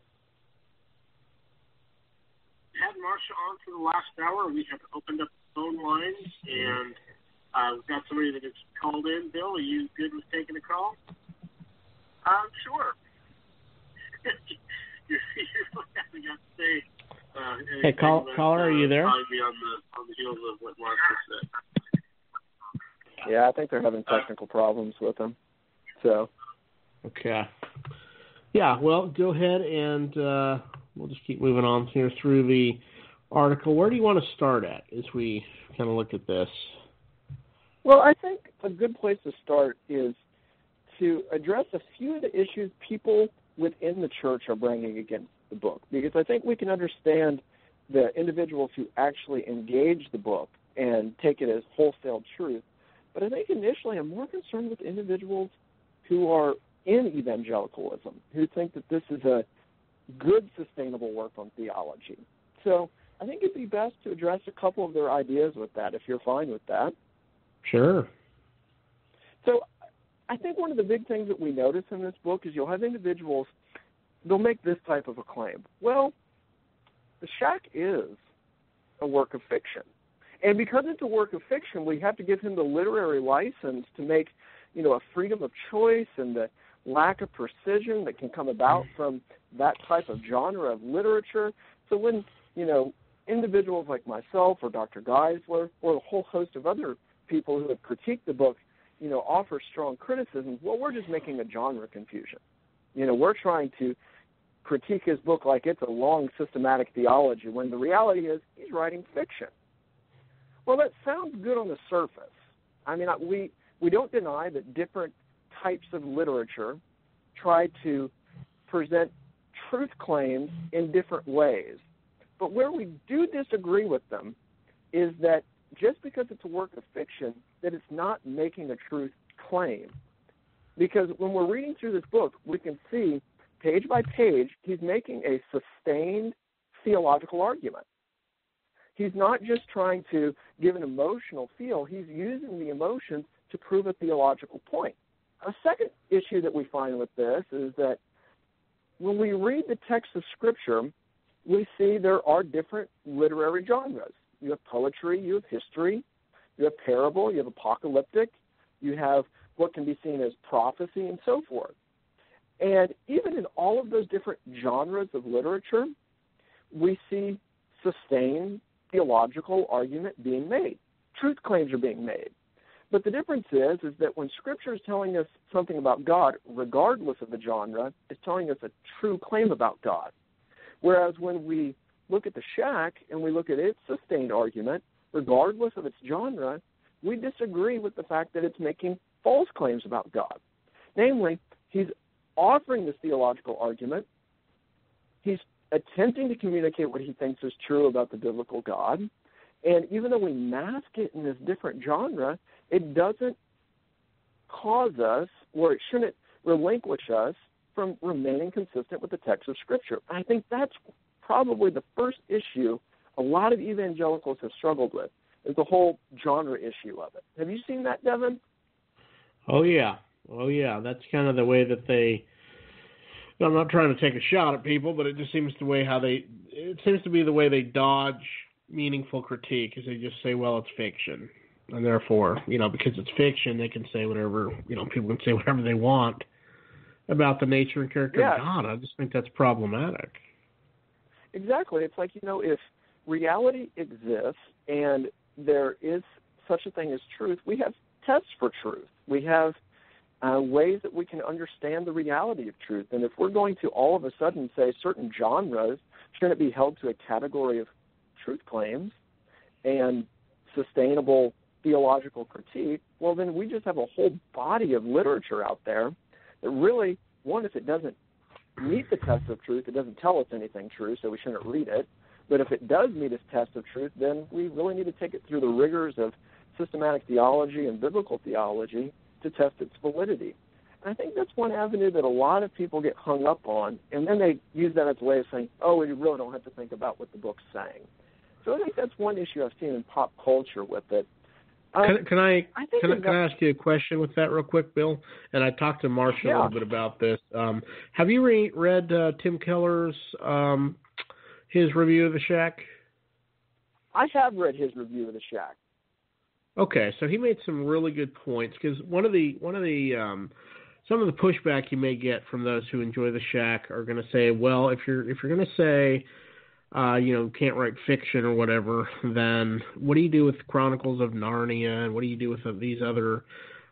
had Marcia on for the last hour. We have opened up the phone lines, and uh, we've got somebody that has called in. Bill, are you good with taking a call? Um, sure. you really haven't got to say uh, anything, Hey, call, but, caller, are uh, you there? On the on the heels of what Mark just said. Yeah, I think they're having technical problems with them. So. Okay. Yeah, well, go ahead and uh, we'll just keep moving on here through the article. Where do you want to start at as we kind of look at this? Well, I think a good place to start is to address a few of the issues people within the church are bringing against the book, because I think we can understand the individuals who actually engage the book and take it as wholesale truth. But I think initially I'm more concerned with individuals who are in evangelicalism, who think that this is a good, sustainable work on theology. So I think it'd be best to address a couple of their ideas with that, if you're fine with that. Sure. So I think one of the big things that we notice in this book is you'll have individuals, they'll make this type of a claim. Well, The Shack is a work of fiction. And because it's a work of fiction, we have to give him the literary license to make, you know, a freedom of choice and the lack of precision that can come about mm. from that type of genre of literature. So when, you know, individuals like myself or Dr. Geisler or a whole host of other people who have critiqued the book, you know, offer strong criticisms, well, we're just making a genre confusion. You know, we're trying to critique his book like it's a long systematic theology when the reality is he's writing fiction. Well, that sounds good on the surface. I mean, we we don't deny that different types of literature try to present truth claims in different ways. But where we do disagree with them is that just because it's a work of fiction, that it's not making a truth claim. Because when we're reading through this book, we can see page by page, he's making a sustained theological argument. He's not just trying to give an emotional feel, he's using the emotions to prove a theological point. A second issue that we find with this is that when we read the text of Scripture, we see there are different literary genres. You have poetry, you have history, you have parable, you have apocalyptic, you have what can be seen as prophecy, and so forth. And even in all of those different genres of literature, we see sustained theological argument being made. Truth claims are being made. But the difference is, is that when Scripture is telling us something about God, regardless of the genre, it's telling us a true claim about God. Whereas when we look at the shack and we look at its sustained argument, regardless of its genre, we disagree with the fact that it's making false claims about God. Namely, he's offering this theological argument, he's attempting to communicate what he thinks is true about the biblical God, and even though we mask it in this different genre, it doesn't cause us, or it shouldn't relinquish us from remaining consistent with the text of Scripture. I think that's probably the first issue a lot of evangelicals have struggled with, is the whole genre issue of it. Have you seen that, Devin? Oh yeah, oh yeah. That's kind of the way that they. I'm not trying to take a shot at people, but it just seems the way how they. It seems to be the way they dodge meaningful critique, is they just say, "Well, it's fiction," and therefore, you know, because it's fiction, they can say whatever. You know, people can say whatever they want about the nature and character yeah. of God. I just think that's problematic. Exactly. It's like you know, if reality exists and there is such a thing as truth, we have tests for truth. We have uh, ways that we can understand the reality of truth. And if we're going to all of a sudden say certain genres shouldn't be held to a category of truth claims and sustainable theological critique, well, then we just have a whole body of literature out there that really, one, if it doesn't meet the test of truth, it doesn't tell us anything true, so we shouldn't read it. But if it does meet its test of truth, then we really need to take it through the rigors of systematic theology and biblical theology to test its validity. And I think that's one avenue that a lot of people get hung up on, and then they use that as a way of saying, oh, we really don't have to think about what the book's saying. So I think that's one issue I've seen in pop culture with it. Um, can, can I, I think can, I can I ask you a question with that real quick, Bill? And I talked to Marcia a little bit about this. Um, have you re- read uh, Tim Keller's um, his review of the Shack? I have read his review of the Shack. Okay, so he made some really good points because one of the one of the um, some of the pushback you may get from those who enjoy the Shack are going to say, well, if you're if you're going to say uh, you know, can't write fiction or whatever, then what do you do with Chronicles of Narnia and what do you do with uh, these other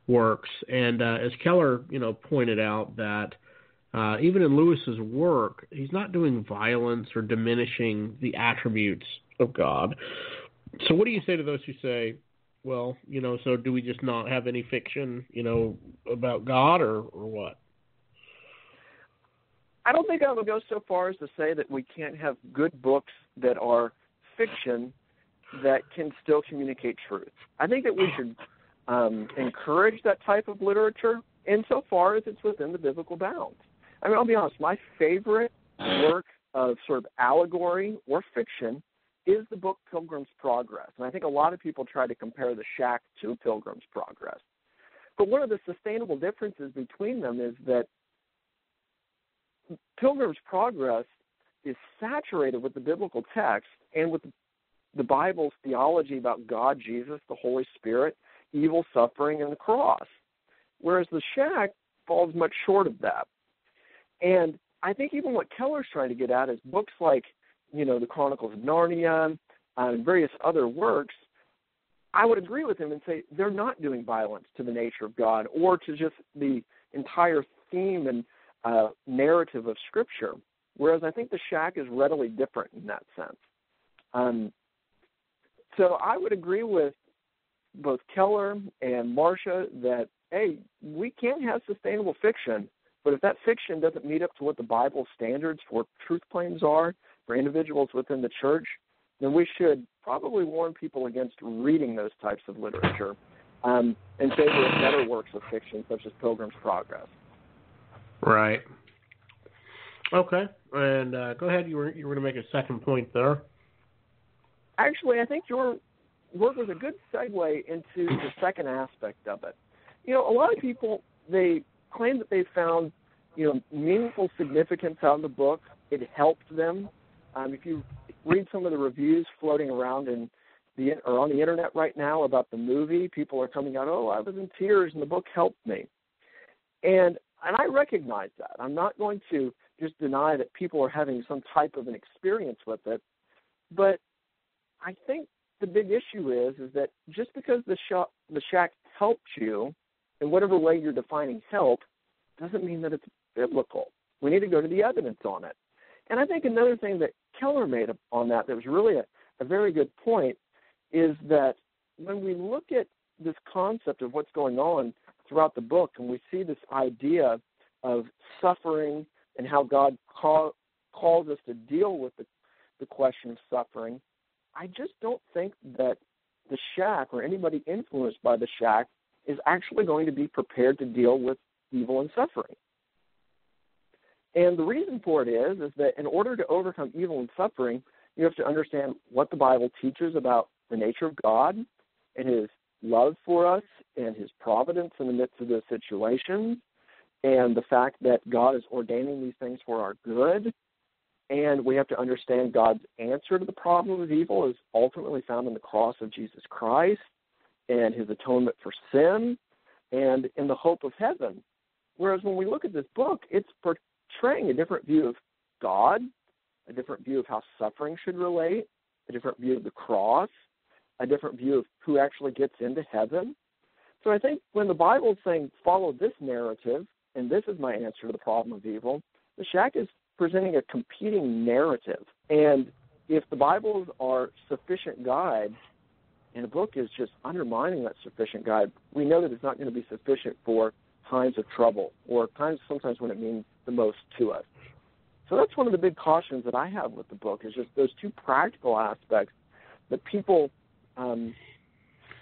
works? And uh, as Keller, you know, pointed out that uh, even in Lewis's work, he's not doing violence or diminishing the attributes of God. So what do you say to those who say, well, you know, so do we just not have any fiction, you know, about God or, or what? I don't think I would go so far as to say that we can't have good books that are fiction that can still communicate truth. I think that we should um, encourage that type of literature insofar as it's within the biblical bounds. I mean, I'll be honest, my favorite work of sort of allegory or fiction is the book Pilgrim's Progress. And I think a lot of people try to compare the shack to Pilgrim's Progress. But one of the sustainable differences between them is that Pilgrim's Progress is saturated with the biblical text and with the Bible's theology about God, Jesus, the Holy Spirit, evil, suffering, and the cross. Whereas the shack falls much short of that. And I think even what Keller's trying to get at is books like, you know, the Chronicles of Narnia and various other works. I would agree with him and say they're not doing violence to the nature of God or to just the entire theme and uh, narrative of Scripture. Whereas I think the shack is readily different in that sense. Um, so I would agree with both Keller and Marcia that hey, we can have sustainable fiction, but if that fiction doesn't meet up to what the Bible standards for truth claims are for individuals within the church, then we should probably warn people against reading those types of literature um, in favor of better works of fiction such as Pilgrim's Progress. Right. Okay. And uh, go ahead. You were you were going to make a second point there. Actually, I think your work was a good segue into the second aspect of it. You know, a lot of people they claim that they found you know meaningful significance out of the book. It helped them. Um, if you read some of the reviews floating around in the or on the internet right now about the movie, people are coming out, "Oh, I was in tears and the book helped me," and and I recognize that. I'm not going to just deny that people are having some type of an experience with it, but I think the big issue is is that just because the shack the shack helped you in whatever way you're defining help doesn't mean that it's biblical. We need to go to the evidence on it. And I think another thing that Keller made on that that was really a, a very good point is that when we look at this concept of what's going on throughout the book and we see this idea of suffering and how God call, calls us to deal with the, the question of suffering, I just don't think that the shack or anybody influenced by the shack is actually going to be prepared to deal with evil and suffering. And the reason for it is is that in order to overcome evil and suffering, you have to understand what the Bible teaches about the nature of God and his love for us and his providence in the midst of those situations and the fact that God is ordaining these things for our good. And we have to understand God's answer to the problem of evil is ultimately found in the cross of Jesus Christ and his atonement for sin and in the hope of heaven. Whereas when we look at this book, it's portraying a different view of God, a different view of how suffering should relate, a different view of the cross, a different view of who actually gets into heaven. So I think when the Bible is saying, follow this narrative, and this is my answer to the problem of evil, the shack is presenting a competing narrative. And if the Bibles are sufficient guide, and a book is just undermining that sufficient guide, we know that it's not going to be sufficient for times of trouble or times sometimes when it means the most to us. So that's one of the big cautions that I have with the book is just those two practical aspects that people um,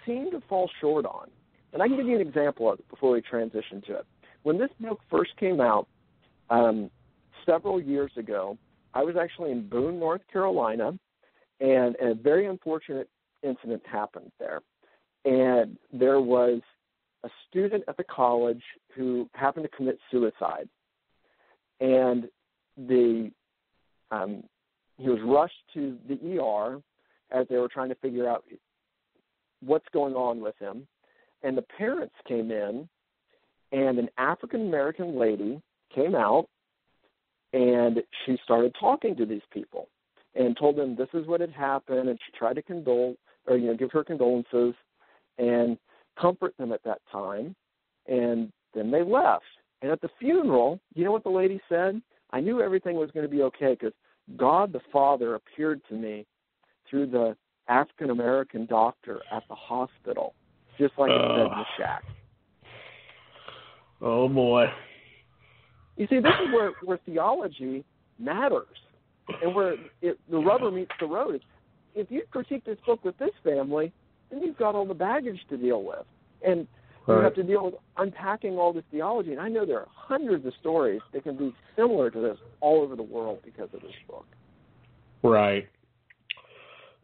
seem to fall short on. And I can give you an example of it before we transition to it. When this book first came out um, several years ago, I was actually in Boone, North Carolina, and a very unfortunate incident happened there. And there was a student at the college who happened to commit suicide. And the um, he was rushed to the ER as they were trying to figure out what's going on with him. And the parents came in, and an African American lady came out and she started talking to these people and told them this is what had happened. And she tried to condole or you know give her condolences and comfort them at that time. And then they left and at the funeral you know what the lady said i knew everything was going to be okay because god the father appeared to me through the african american doctor at the hospital just like it said in the shack oh boy you see, this is where, where theology matters and where it, the rubber meets the road. If you critique this book with this family, then you've got all the baggage to deal with. And right. you have to deal with unpacking all this theology. And I know there are hundreds of stories that can be similar to this all over the world because of this book. Right.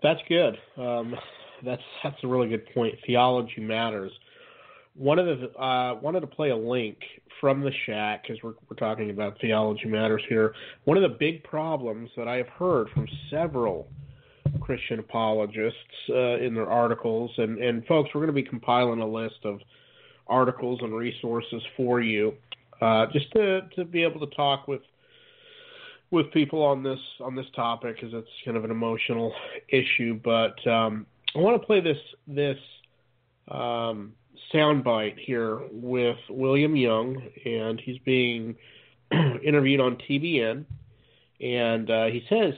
That's good. Um, that's that's a really good point. Theology matters. One of the uh, wanted to play a link from the shack because we're we're talking about theology matters here. One of the big problems that I have heard from several Christian apologists uh, in their articles, and and folks, we're going to be compiling a list of articles and resources for you, uh, just to to be able to talk with with people on this on this topic because it's kind of an emotional issue. But um, I want to play this this. Um, soundbite here with William Young, and he's being interviewed on TBN, and uh, he says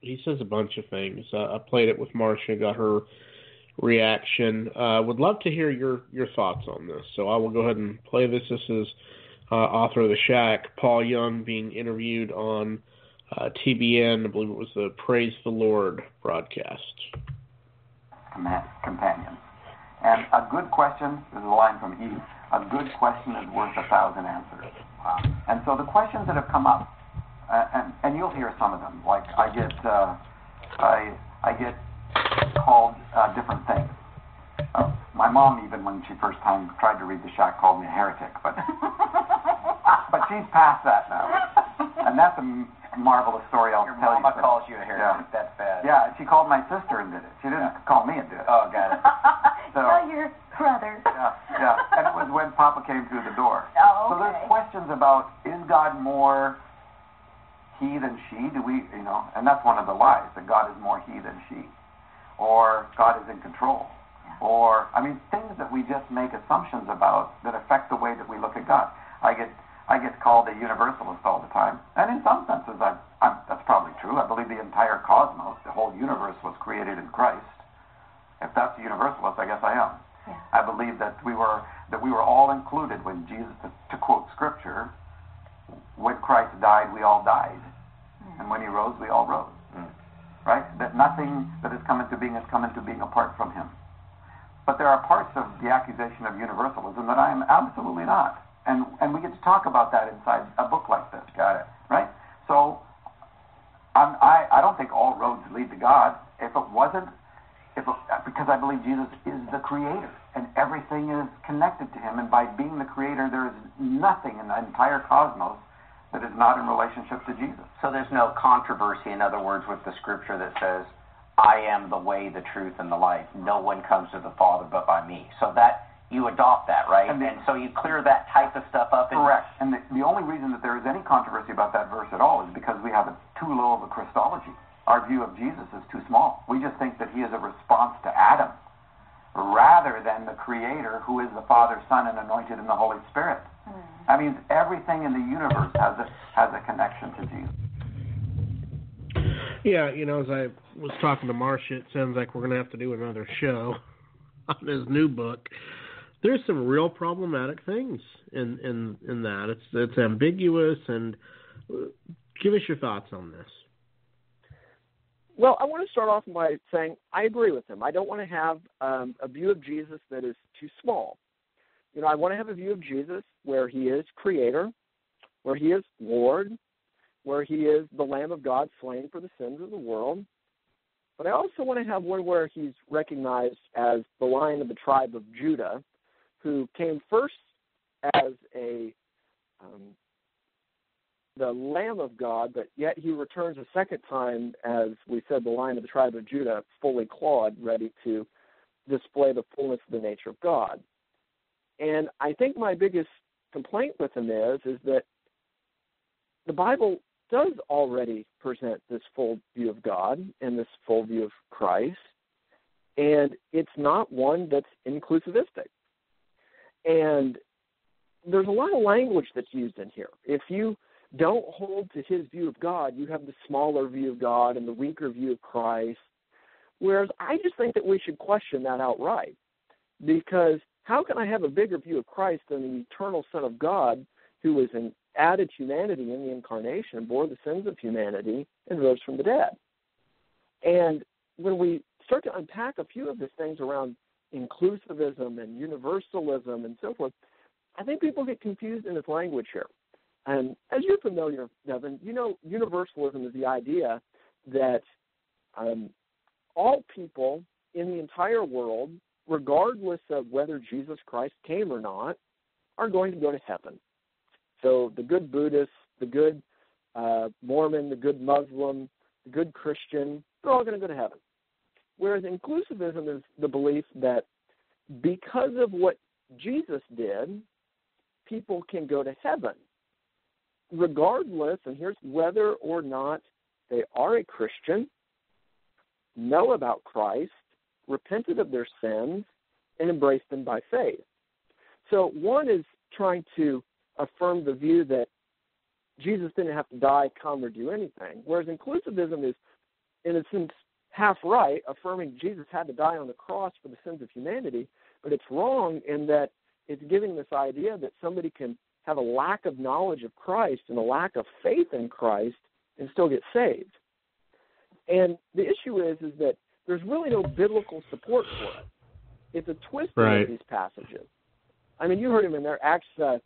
he says a bunch of things. Uh, I played it with Marcia, got her reaction. Uh, would love to hear your your thoughts on this. So I will go ahead and play this. This is uh, author of the Shack, Paul Young, being interviewed on uh, TBN. I believe it was the Praise the Lord broadcast. Companion. And a good question, this is a line from Eve, a good question is worth a thousand answers. Wow. And so the questions that have come up, uh, and, and you'll hear some of them, like I get, uh, I, I get called uh, different things. Uh, my mom, even when she first time tried to read the shack, called me a heretic, but but she's past that now, and that's a marvelous story. I'll Your tell mama you. calls you a heretic. Yeah. That's bad. Yeah, she called my sister and did it. She didn't call me and did it. Oh, got it. So, Tell your brother. yeah, yeah. And it was when Papa came through the door. Oh, So there's questions about is God more he than she? Do we, you know? And that's one of the lies that God is more he than she, or God is in control, or I mean things that we just make assumptions about that affect the way that we look at God. I get I get called a universalist all the time, and in some senses, I, I'm, that's probably true. I believe the entire cosmos, the whole universe, was created in Christ. If that's a universalist, I guess I am. Yeah. I believe that we were that we were all included when Jesus, to, to quote Scripture, when Christ died, we all died, and when He rose, we all rose. Mm. Right? That nothing that has come into being has come into being apart from Him. But there are parts of the accusation of universalism that I am absolutely not, and and we get to talk about that inside a book like this. Got it? Right? So, I'm, I I don't think all roads lead to God. If it wasn't if, it, because I believe Jesus is the creator and everything is connected to him. And by being the creator, there is nothing in the entire cosmos that is not in relationship to Jesus. So there's no controversy, in other words, with the scripture that says, I am the way, the truth, and the life. No one comes to the Father but by me. So that you adopt that, right? And, the, and so you clear that type of stuff up. Correct. And the, the only reason that there is any controversy about that verse at all is because we have a too low of a Christology. Our view of Jesus is too small. We just think that he is a response to Adam rather than the creator who is the Father, Son, and anointed in the Holy Spirit. Mm. That means everything in the universe has a has a connection to Jesus. Yeah, you know, as I was talking to Marcia, it sounds like we're going to have to do another show on his new book. There's some real problematic things in in in that. It's it's ambiguous, and give us your thoughts on this. Well, I want to start off by saying I agree with him. I don't want to have um, a view of Jesus that is too small. You know, I want to have a view of Jesus where he is creator, where he is Lord, where he is the Lamb of God slain for the sins of the world. But I also want to have one where he's recognized as the Lion of the tribe of Judah, who came first as a um, the Lamb of God, but yet he returns a second time as we said, the Lion of the tribe of Judah, fully clawed, ready to display the fullness of the nature of God. And I think my biggest complaint with him is is that the Bible does already present this full view of God and this full view of Christ, and it's not one that's inclusivistic. And there's a lot of language that's used in here. If you don't hold to his view of God, you have the smaller view of God and the weaker view of Christ. Whereas I just think that we should question that outright. Because how can I have a bigger view of Christ than the eternal Son of God who was an added humanity in the incarnation, bore the sins of humanity, and rose from the dead? And when we start to unpack a few of these things around inclusivism and universalism and so forth, I think people get confused in this language here. And as you're familiar, Devin, you know universalism is the idea that um, all people in the entire world, regardless of whether Jesus Christ came or not, are going to go to heaven. So the good Buddhist, the good uh, Mormon, the good Muslim, the good Christian, they're all going to go to heaven. Whereas inclusivism is the belief that because of what Jesus did, people can go to heaven regardless, and here's whether or not they are a Christian, know about Christ, repented of their sins, and embraced them by faith. So one is trying to affirm the view that Jesus didn't have to die, come, or do anything, whereas inclusivism is, in a sense, half right, affirming Jesus had to die on the cross for the sins of humanity, but it's wrong in that it's giving this idea that somebody can have a lack of knowledge of Christ and a lack of faith in Christ and still get saved. And the issue is is that there's really no biblical support for it. It's a twist right. of these passages. I mean, you heard him in there, Acts. Uh,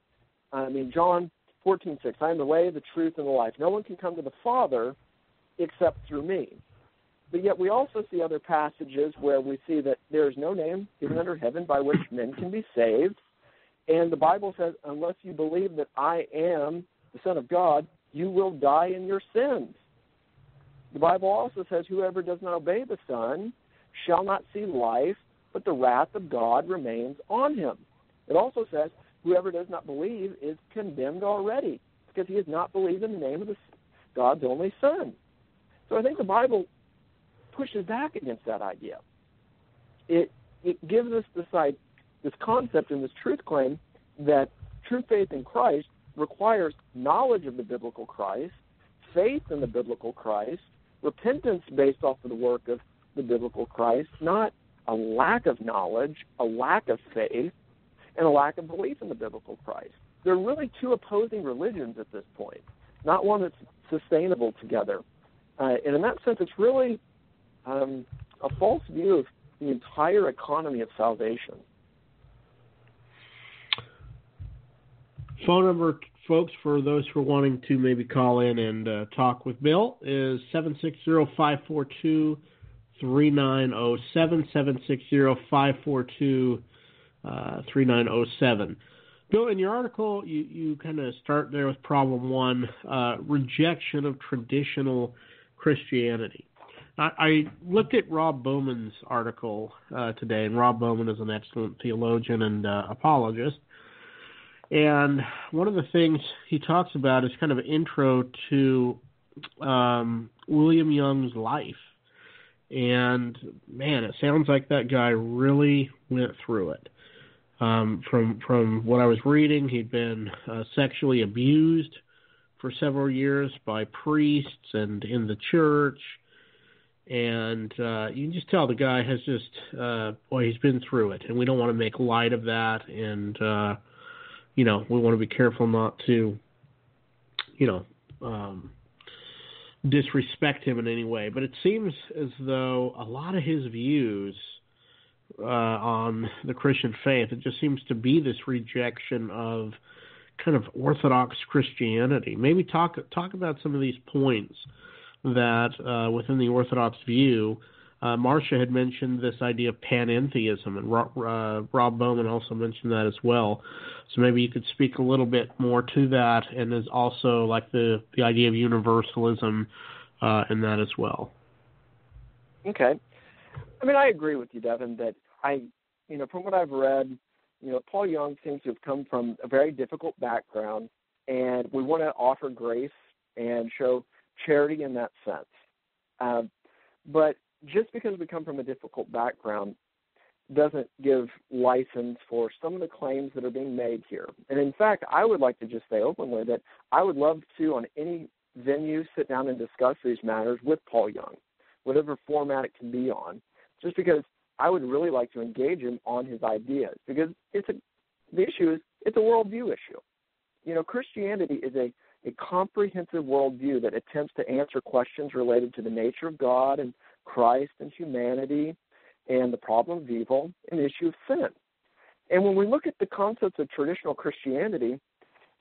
I mean, John fourteen six. I am the way, the truth, and the life. No one can come to the Father except through me. But yet, we also see other passages where we see that there is no name given under heaven by which men can be saved and the Bible says, unless you believe that I am the Son of God, you will die in your sins. The Bible also says, whoever does not obey the Son shall not see life, but the wrath of God remains on him. It also says, whoever does not believe is condemned already, because he has not believed in the name of the, God's only Son. So I think the Bible pushes back against that idea. It it gives us this this concept and this truth claim that true faith in Christ requires knowledge of the biblical Christ, faith in the biblical Christ, repentance based off of the work of the biblical Christ, not a lack of knowledge, a lack of faith, and a lack of belief in the biblical Christ. They're really two opposing religions at this point, not one that's sustainable together. Uh, and in that sense, it's really um, a false view of the entire economy of salvation. Phone number, folks, for those who are wanting to maybe call in and uh, talk with Bill is 760-542-3907, 760-542-3907. Uh, Bill, in your article, you, you kind of start there with problem one, uh, rejection of traditional Christianity. I, I looked at Rob Bowman's article uh, today, and Rob Bowman is an excellent theologian and uh, apologist. And one of the things he talks about is kind of an intro to um, William Young's life. And man, it sounds like that guy really went through it. Um, from from what I was reading, he'd been uh, sexually abused for several years by priests and in the church, and uh, you can just tell the guy has just uh, boy, he's been through it, and we don't want to make light of that. And uh, you know, we want to be careful not to, you know, um, disrespect him in any way, but it seems as though a lot of his views uh, on the Christian faith, it just seems to be this rejection of kind of Orthodox Christianity. Maybe talk talk about some of these points that uh, within the Orthodox view. Uh, Marcia had mentioned this idea of panentheism, and Rob, uh, Rob Bowman also mentioned that as well. So maybe you could speak a little bit more to that, and there's also like the the idea of universalism uh, in that as well. Okay, I mean I agree with you, Devin, that I, you know, from what I've read, you know, Paul Young seems to have come from a very difficult background, and we want to offer grace and show charity in that sense. Um, but just because we come from a difficult background doesn't give license for some of the claims that are being made here. And in fact, I would like to just say openly that I would love to, on any venue, sit down and discuss these matters with Paul Young, whatever format it can be on, just because I would really like to engage him on his ideas because it's a the issue is it's a worldview issue. You know, Christianity is a a comprehensive worldview that attempts to answer questions related to the nature of God and Christ and humanity and the problem of evil and the issue of sin. And when we look at the concepts of traditional Christianity,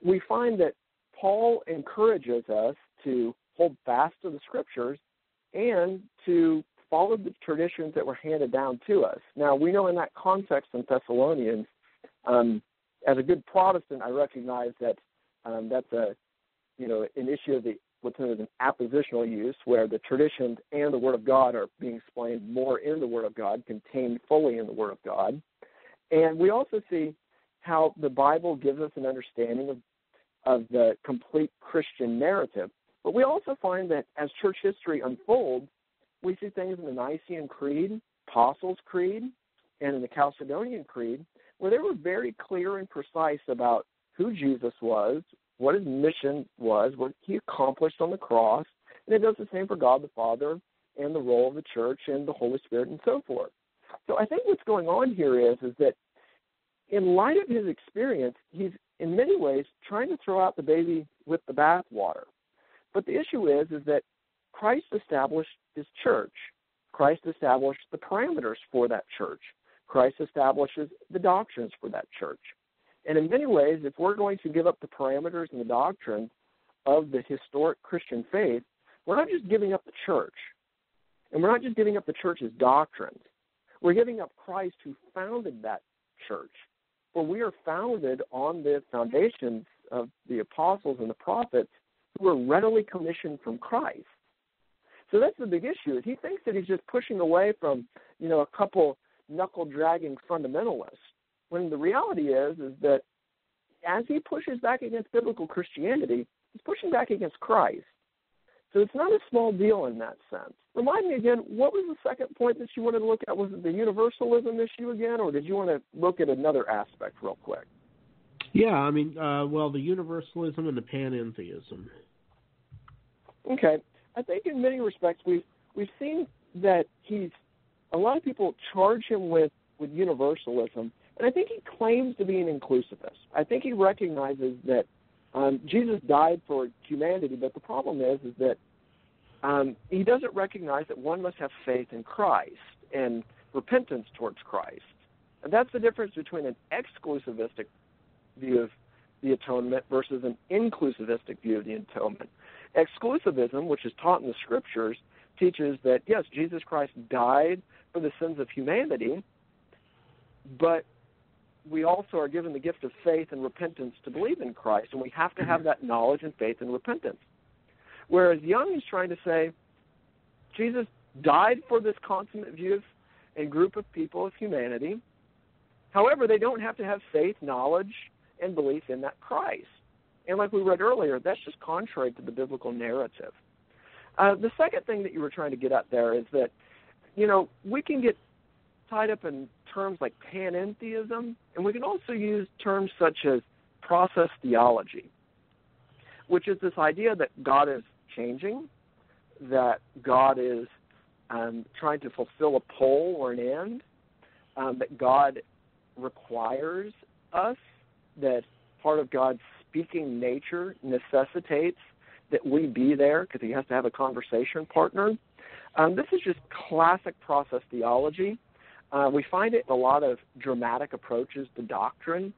we find that Paul encourages us to hold fast to the scriptures and to follow the traditions that were handed down to us. Now, we know in that context in Thessalonians, um, as a good Protestant, I recognize that um, that's a you know an issue of the what's known as an appositional use, where the traditions and the Word of God are being explained more in the Word of God, contained fully in the Word of God. And we also see how the Bible gives us an understanding of, of the complete Christian narrative. But we also find that as church history unfolds, we see things in the Nicene Creed, Apostles' Creed, and in the Chalcedonian Creed, where they were very clear and precise about who Jesus was, what his mission was, what he accomplished on the cross, and it does the same for God the Father and the role of the church and the Holy Spirit and so forth. So I think what's going on here is is that in light of his experience, he's in many ways trying to throw out the baby with the bathwater. But the issue is is that Christ established his church. Christ established the parameters for that church. Christ establishes the doctrines for that church. And in many ways, if we're going to give up the parameters and the doctrine of the historic Christian faith, we're not just giving up the church. And we're not just giving up the church's doctrines. We're giving up Christ who founded that church. For we are founded on the foundations of the apostles and the prophets who were readily commissioned from Christ. So that's the big issue. Is he thinks that he's just pushing away from, you know, a couple knuckle dragging fundamentalists when the reality is is that as he pushes back against biblical Christianity, he's pushing back against Christ. So it's not a small deal in that sense. Remind me again, what was the second point that you wanted to look at? Was it the universalism issue again, or did you want to look at another aspect real quick? Yeah, I mean, uh, well, the universalism and the panentheism. Okay, I think in many respects we've we've seen that he's a lot of people charge him with with universalism, and I think he claims to be an inclusivist. I think he recognizes that um, Jesus died for humanity, but the problem is is that um, he doesn't recognize that one must have faith in Christ and repentance towards Christ. And that's the difference between an exclusivistic view of the atonement versus an inclusivistic view of the atonement. Exclusivism, which is taught in the scriptures, teaches that yes, Jesus Christ died for the sins of humanity, but we also are given the gift of faith and repentance to believe in Christ, and we have to have that knowledge and faith and repentance. Whereas Young is trying to say, Jesus died for this consummate view of, and group of people of humanity. However, they don't have to have faith, knowledge, and belief in that Christ. And like we read earlier, that's just contrary to the biblical narrative. Uh, the second thing that you were trying to get at there is that, you know, we can get tied up in terms like panentheism, and we can also use terms such as process theology, which is this idea that God is changing, that God is um, trying to fulfill a pole or an end, um, that God requires us, that part of God's speaking nature necessitates that we be there because he has to have a conversation partner. Um, this is just classic process theology. Uh, we find it in a lot of dramatic approaches to doctrine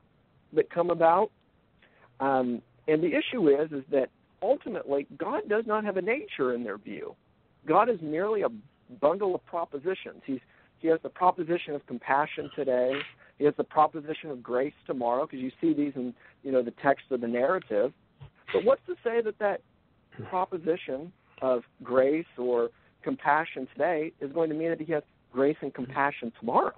that come about. Um, and the issue is, is that ultimately God does not have a nature in their view. God is merely a bundle of propositions. He's he has the proposition of compassion today. He has the proposition of grace tomorrow, because you see these in you know the text of the narrative. But what's to say that that proposition of grace or compassion today is going to mean that he has grace and compassion tomorrow?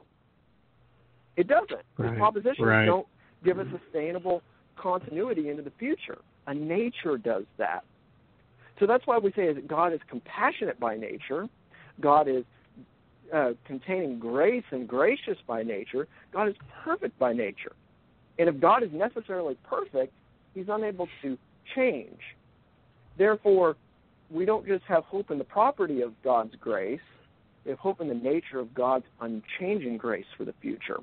It doesn't. Right. Propositions Right. don't give a sustainable continuity into the future. A nature does that. So that's why we say that God is compassionate by nature. God is uh, containing grace and gracious by nature. God is perfect by nature. And if God is necessarily perfect, he's unable to change. Therefore, we don't just have hope in the property of God's grace, we have hope in the nature of God's unchanging grace for the future.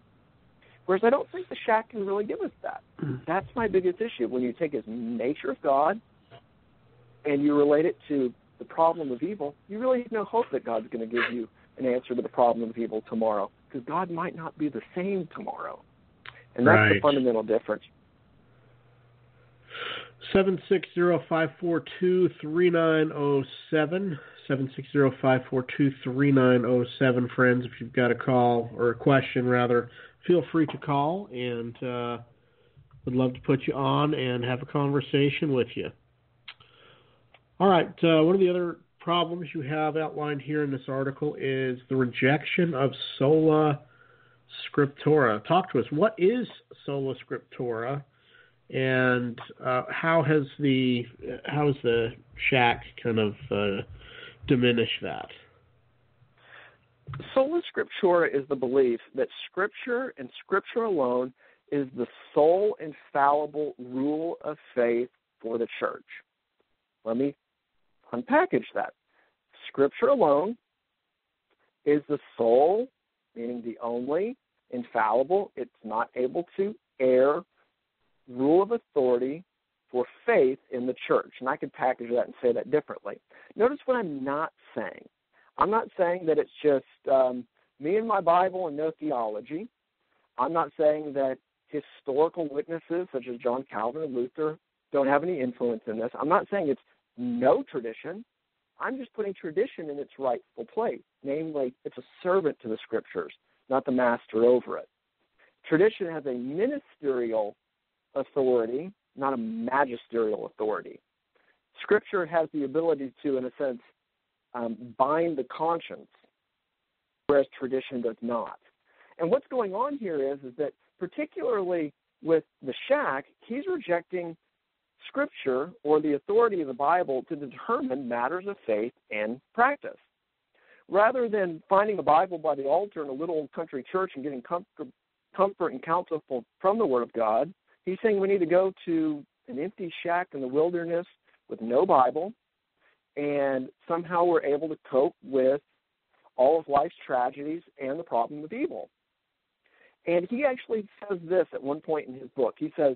Whereas I don't think the shack can really give us that. Hmm. That's my biggest issue. When you take his nature of God and you relate it to the problem of evil, you really have no hope that God's going to give you an answer to the problem of evil tomorrow because God might not be the same tomorrow. And that's the fundamental difference. Seven six zero five four two three nine zero seven. Seven six zero five four two three nine zero seven. Friends, if you've got a call or a question, rather, feel free to call, and uh, would love to put you on and have a conversation with you. All right. Uh, one of the other problems you have outlined here in this article is the rejection of sola scriptura. Talk to us. What is sola scriptura? and uh, how has the how has the shack kind of uh, diminished that? Sola Scriptura is the belief that Scripture and Scripture alone is the sole infallible rule of faith for the church. Let me unpackage that. Scripture alone is the sole, meaning the only, infallible, it's not able to err, rule of authority for faith in the church. And I could package that and say that differently. Notice what I'm not saying. I'm not saying that it's just um, me and my Bible and no theology. I'm not saying that historical witnesses such as John Calvin and Luther don't have any influence in this. I'm not saying it's no tradition. I'm just putting tradition in its rightful place. Namely, it's a servant to the scriptures, not the master over it. Tradition has a ministerial authority, not a magisterial authority. Scripture has the ability to, in a sense, um, bind the conscience, whereas tradition does not. And what's going on here is, is that particularly with the shack, he's rejecting Scripture or the authority of the Bible to determine matters of faith and practice. Rather than finding a Bible by the altar in a little country church and getting comfort, comfort and counsel from the Word of God, he's saying we need to go to an empty shack in the wilderness with no Bible, and somehow we're able to cope with all of life's tragedies and the problem of evil. And he actually says this at one point in his book. He says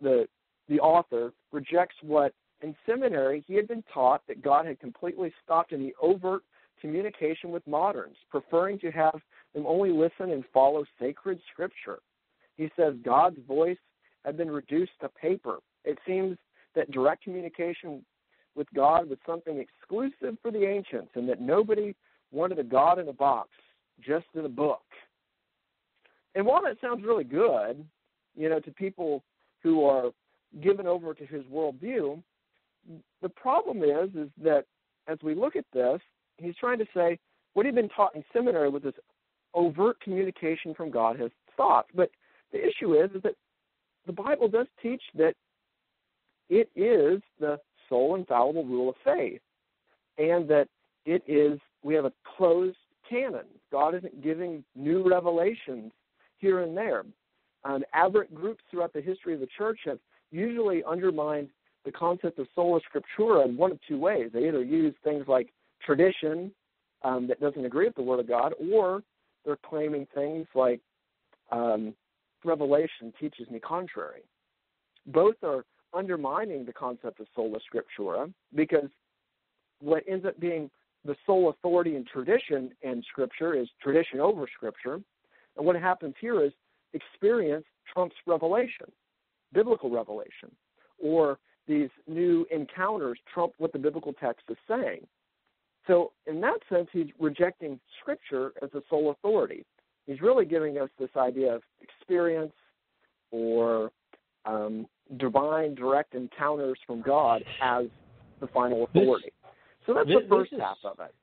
the the author rejects what in seminary he had been taught that God had completely stopped any overt communication with moderns, preferring to have them only listen and follow sacred scripture. He says God's voice had been reduced to paper. It seems that direct communication with God was something exclusive for the ancients and that nobody wanted a God in a box, just in a book. And while that sounds really good, you know, to people who are given over to his worldview, the problem is is that as we look at this, he's trying to say what he'd been taught in seminary with this overt communication from God his thoughts. But the issue is, is that the Bible does teach that it is the sole infallible rule of faith, and that it is we have a closed canon. God isn't giving new revelations here and there. Um, aberrant groups throughout the history of the church have usually undermined the concept of sola scriptura in one of two ways. They either use things like tradition um, that doesn't agree with the Word of God, or they're claiming things like um, Revelation teaches me contrary. Both are undermining the concept of sola scriptura because what ends up being the sole authority in tradition and scripture is tradition over scripture. And what happens here is experience trumps revelation, biblical revelation, or these new encounters trump what the biblical text is saying. So, in that sense, he's rejecting scripture as the sole authority. He's really giving us this idea of experience or um, divine direct encounters from God as the final authority. This, so that's this, the first is, half of it.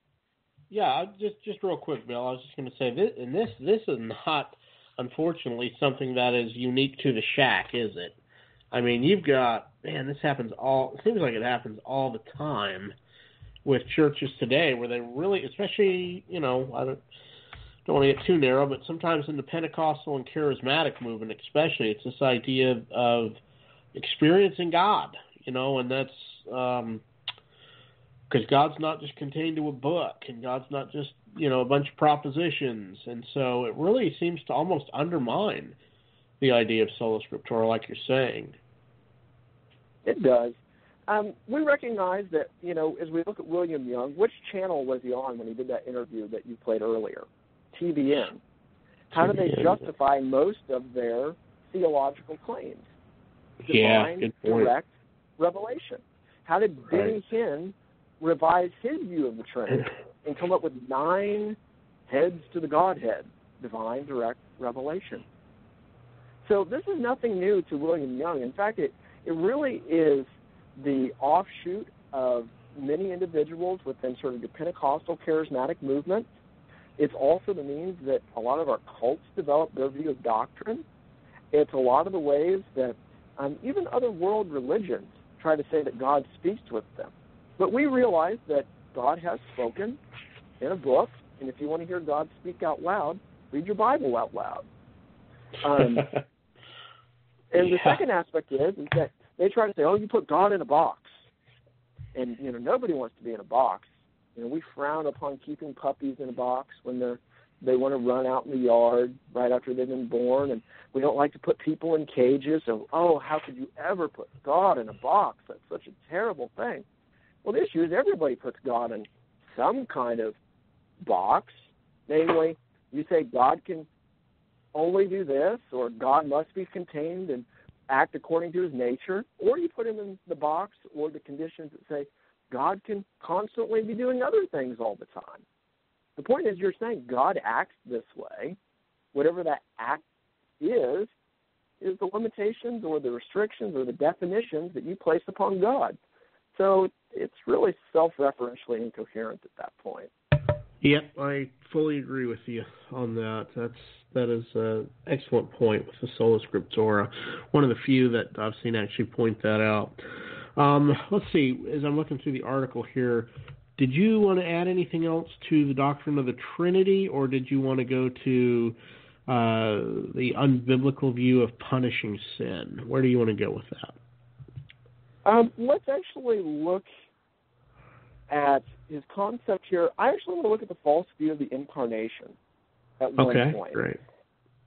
Yeah, just just real quick, Bill. I was just going to say this, and this this is not, unfortunately, something that is unique to the shack, is it? I mean, you've got man. This happens all. It seems like it happens all the time with churches today, where they really, especially, you know, I don't don't want to get too narrow, but sometimes in the Pentecostal and charismatic movement, especially, it's this idea of, of experiencing God, you know, and that's um, because God's not just contained to a book, and God's not just you know a bunch of propositions, and so it really seems to almost undermine the idea of sola scriptura, like you're saying. It does. Um, we recognize that you know as we look at William Young, which channel was he on when he did that interview that you played earlier? TBN. How do they justify most of their theological claims? Divine, yeah, direct revelation. How did Benny Hinn revise his view of the Trinity and come up with nine heads to the Godhead, divine, direct revelation? So this is nothing new to William Young. In fact, it, it really is the offshoot of many individuals within sort of the Pentecostal charismatic movement it's also the means that a lot of our cults develop their view of doctrine. It's a lot of the ways that um, even other world religions try to say that God speaks to them. But we realize that God has spoken in a book, and if you want to hear God speak out loud, read your Bible out loud. Um, and the second aspect is, is that they try to say, "Oh, you put God in a box," and you know nobody wants to be in a box. You know, we frown upon keeping puppies in a box when they're they want to run out in the yard right after they've been born, and we don't like to put people in cages. So, oh, how could you ever put God in a box? That's such a terrible thing. Well, the issue is everybody puts God in some kind of box. Namely, you say God can only do this, or God must be contained and act according to his nature, or you put him in the box or the conditions that say God can constantly be doing other things all the time. The point is, you're saying God acts this way. Whatever that act is, is the limitations or the restrictions or the definitions that you place upon God. So it's really self referentially incoherent at that point. Yep, I fully agree with you on that. That's that is an excellent point with the sola scriptura. One of the few that I've seen actually point that out. Um, let's see. As I'm looking through the article here, did you want to add anything else to the doctrine of the Trinity, or did you want to go to uh, the unbiblical view of punishing sin? Where do you want to go with that? Um, let's actually look at his concept here. I actually want to look at the false view of the incarnation at one okay, point. Great.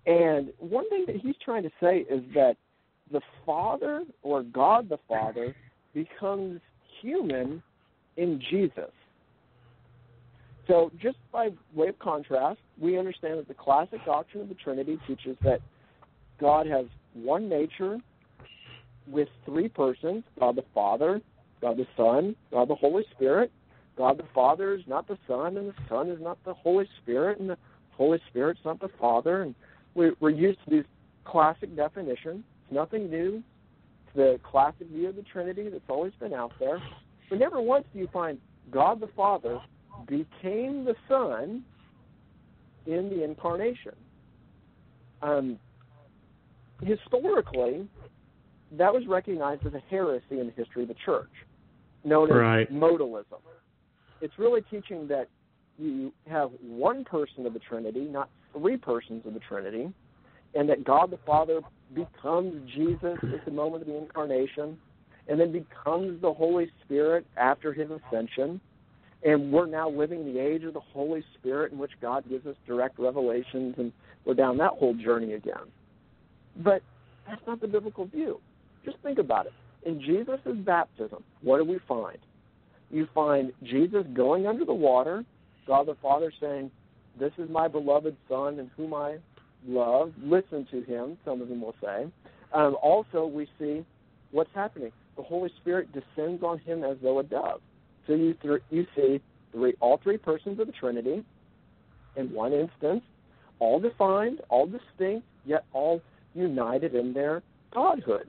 And one thing that he's trying to say is that the Father or God the Father becomes human in Jesus. So, just by way of contrast, we understand that the classic doctrine of the Trinity teaches that God has one nature with three persons God the Father, God the Son, God the Holy Spirit. God the Father is not the Son, and the Son is not the Holy Spirit, and the Holy Spirit's not the Father. And we're, we're used to these classic definitions. It's nothing new the classic view of the Trinity that's always been out there. But never once do you find God the Father became the Son in the incarnation. Um, historically, that was recognized as a heresy in the history of the church, known right. as modalism. It's really teaching that you have one person of the Trinity, not three persons of the Trinity, and that God the Father becomes Jesus at the moment of the incarnation, and then becomes the Holy Spirit after his ascension. And we're now living the age of the Holy Spirit in which God gives us direct revelations, and we're down that whole journey again. But that's not the biblical view. Just think about it. in Jesus' baptism, what do we find? You find Jesus going under the water, God the Father saying, This is my beloved Son in whom I love. Listen to him, some of them will say. Um, also, we see what's happening. The Holy Spirit descends on him as though a dove. So you, th- you see three, all three persons of the Trinity in one instance, all defined, all distinct, yet all united in their godhood.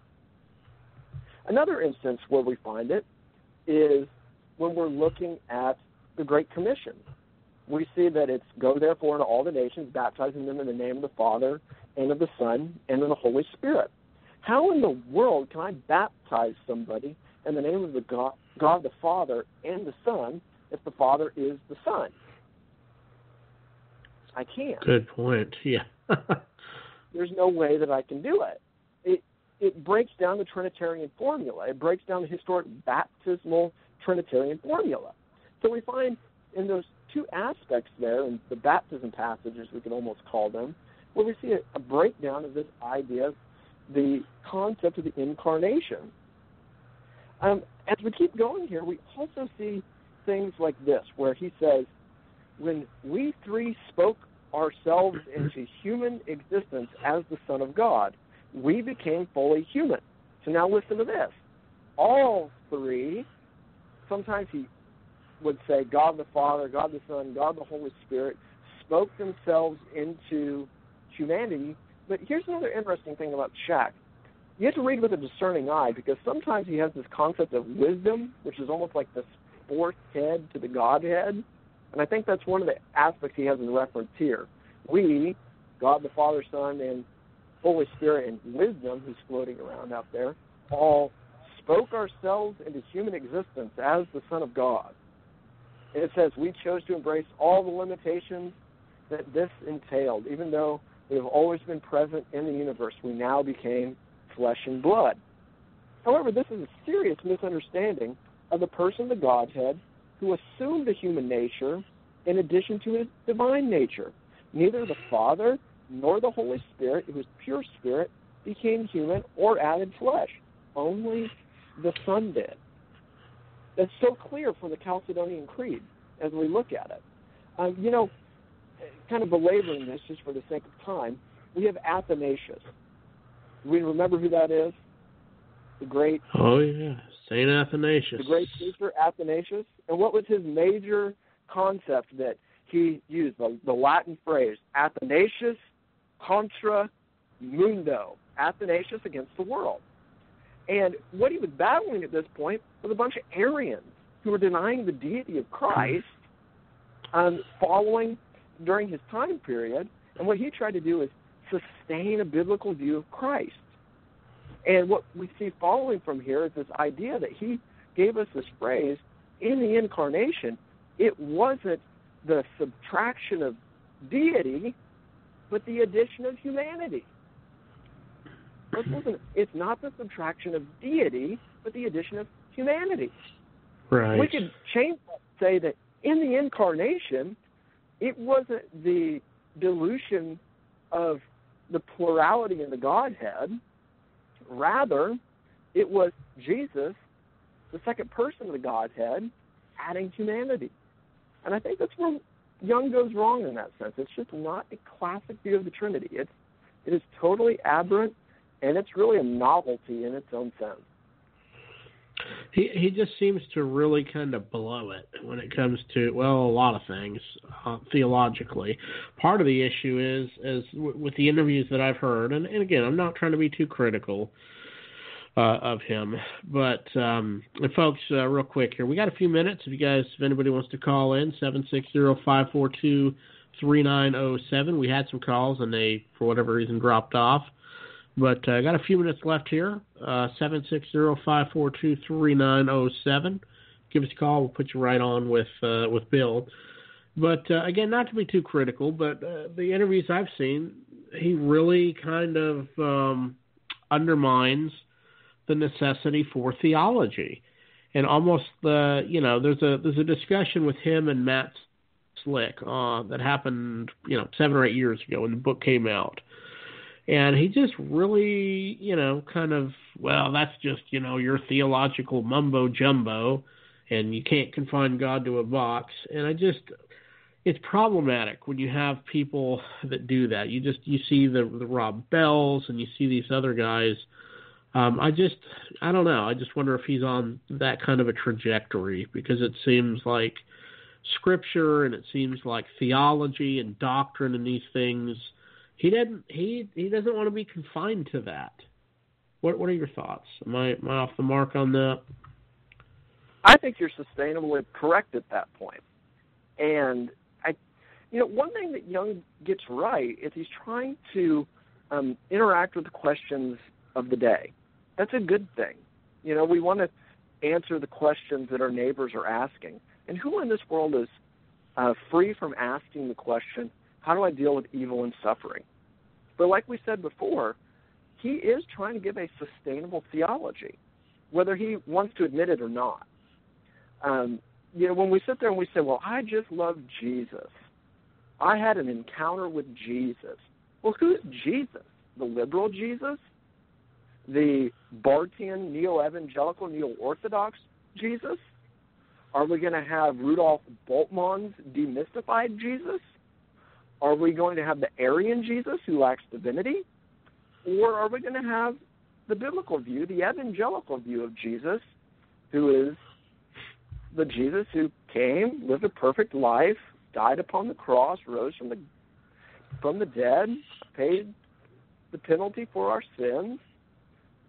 Another instance where we find it is when we're looking at the Great Commission. We see that it's go therefore into all the nations, baptizing them in the name of the Father and of the Son and of the Holy Spirit. How in the world can I baptize somebody in the name of the God, God the Father and the Son if the Father is the Son? I can't. Good point. Yeah. There's no way that I can do it. It it breaks down the Trinitarian formula. It breaks down the historic baptismal Trinitarian formula. So we find in those two aspects there, in the baptism passages, we could almost call them, where we see a, a breakdown of this idea of the concept of the incarnation. Um, as we keep going here, we also see things like this, where he says, When we three spoke ourselves into human existence as the Son of God, we became fully human. So now listen to this. All three, sometimes he would say God the Father, God the Son, God the Holy Spirit, spoke themselves into humanity. But here's another interesting thing about Shack. You have to read with a discerning eye because sometimes he has this concept of wisdom, which is almost like this fourth head to the Godhead. And I think that's one of the aspects he has in reference here. We, God the Father, Son, and Holy Spirit, and wisdom, who's floating around out there, all spoke ourselves into human existence as the Son of God. It says we chose to embrace all the limitations that this entailed. Even though we have always been present in the universe, we now became flesh and blood. However, this is a serious misunderstanding of the person of the Godhead who assumed the human nature in addition to his divine nature. Neither the Father nor the Holy Spirit, who is pure spirit, became human or added flesh. Only the Son did. That's so clear from the Chalcedonian Creed as we look at it. Um, you know, kind of belaboring this just for the sake of time, we have Athanasius. Do we remember who that is? The great. Oh yeah, Saint Athanasius. The great teacher, Athanasius. And what was his major concept that he used? The, the Latin phrase Athanasius contra mundo. Athanasius against the world. And what he was battling at this point was a bunch of Arians who were denying the deity of Christ, um, following during his time period. And what he tried to do is sustain a biblical view of Christ. And what we see following from here is this idea that he gave us this phrase in the incarnation, it wasn't the subtraction of deity, but the addition of humanity. Listen, it's not the subtraction of deity, but the addition of humanity. Right. We could change that say that in the incarnation, it wasn't the dilution of the plurality in the Godhead. Rather, it was Jesus, the second person of the Godhead, adding humanity. And I think that's where Young goes wrong in that sense. It's just not a classic view of the Trinity. It's it is totally aberrant, and it's really a novelty in its own sense. He he just seems to really kind of blow it when it comes to well a lot of things uh, theologically. Part of the issue is is w- with the interviews that I've heard, and, and again I'm not trying to be too critical uh, of him, but um, folks, uh, real quick here, we got a few minutes. If you guys, if anybody wants to call in, seven six zero five four two three nine zero seven. We had some calls and they for whatever reason dropped off. But I uh, got a few minutes left here. Uh, seven six zero five four two three nine zero seven. Give us a call. We'll put you right on with uh, with Bill. But uh, again, not to be too critical, but uh, the interviews I've seen, he really kind of um, undermines the necessity for theology, and almost the you know there's a there's a discussion with him and Matt Slick uh, that happened you know seven or eight years ago when the book came out And he just really, you know, kind of, well, that's just, you know, your theological mumbo jumbo, and you can't confine God to a box. And I just, it's problematic when you have people that do that. You just you see the the Rob Bells and you see these other guys. Um, I just I don't know. I just wonder if he's on that kind of a trajectory because it seems like scripture and it seems like theology and doctrine and these things. He doesn't he he doesn't want to be confined to that. What what are your thoughts? Am I am I off the mark on that? I think you're sustainably correct at that point. And you know, one thing that Young gets right is he's trying to um, interact with the questions of the day. That's a good thing. You know, we want to answer the questions that our neighbors are asking. And who in this world is uh, free from asking the question, how do I deal with evil and suffering? But like we said before, he is trying to give a sustainable theology, whether he wants to admit it or not. Um, you know, when we sit there and we say, well, I just love Jesus, I had an encounter with Jesus. Well, who's Jesus? The liberal Jesus? The Barthian neo evangelical, neo orthodox Jesus? Are we going to have Rudolf Bultmann's demystified Jesus? Are we going to have the Arian Jesus who lacks divinity? Or are we going to have the biblical view, the evangelical view of Jesus, who is the Jesus who came, lived a perfect life, died upon the cross, rose from the from the dead, paid the penalty for our sins.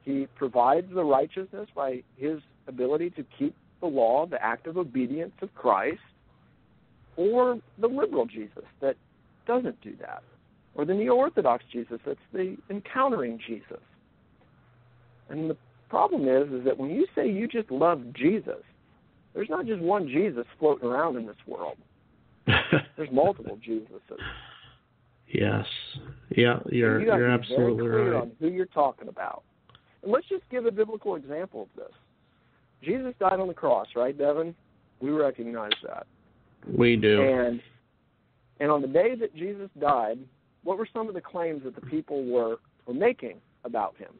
He provides the righteousness by his ability to keep the law, the act of obedience of Christ, or the liberal Jesus that doesn't do that, or the neo Orthodox Jesus that's the encountering Jesus. And the problem is, is that when you say you just love Jesus, there's not just one Jesus floating around in this world. There's multiple Jesuses. Yes. Yeah, you're you are absolutely very clear right. on who you're talking about. And let's just give a biblical example of this. Jesus died on the cross, right, Devin? We recognize that. We do. And and on the day that Jesus died, what were some of the claims that the people were were making about him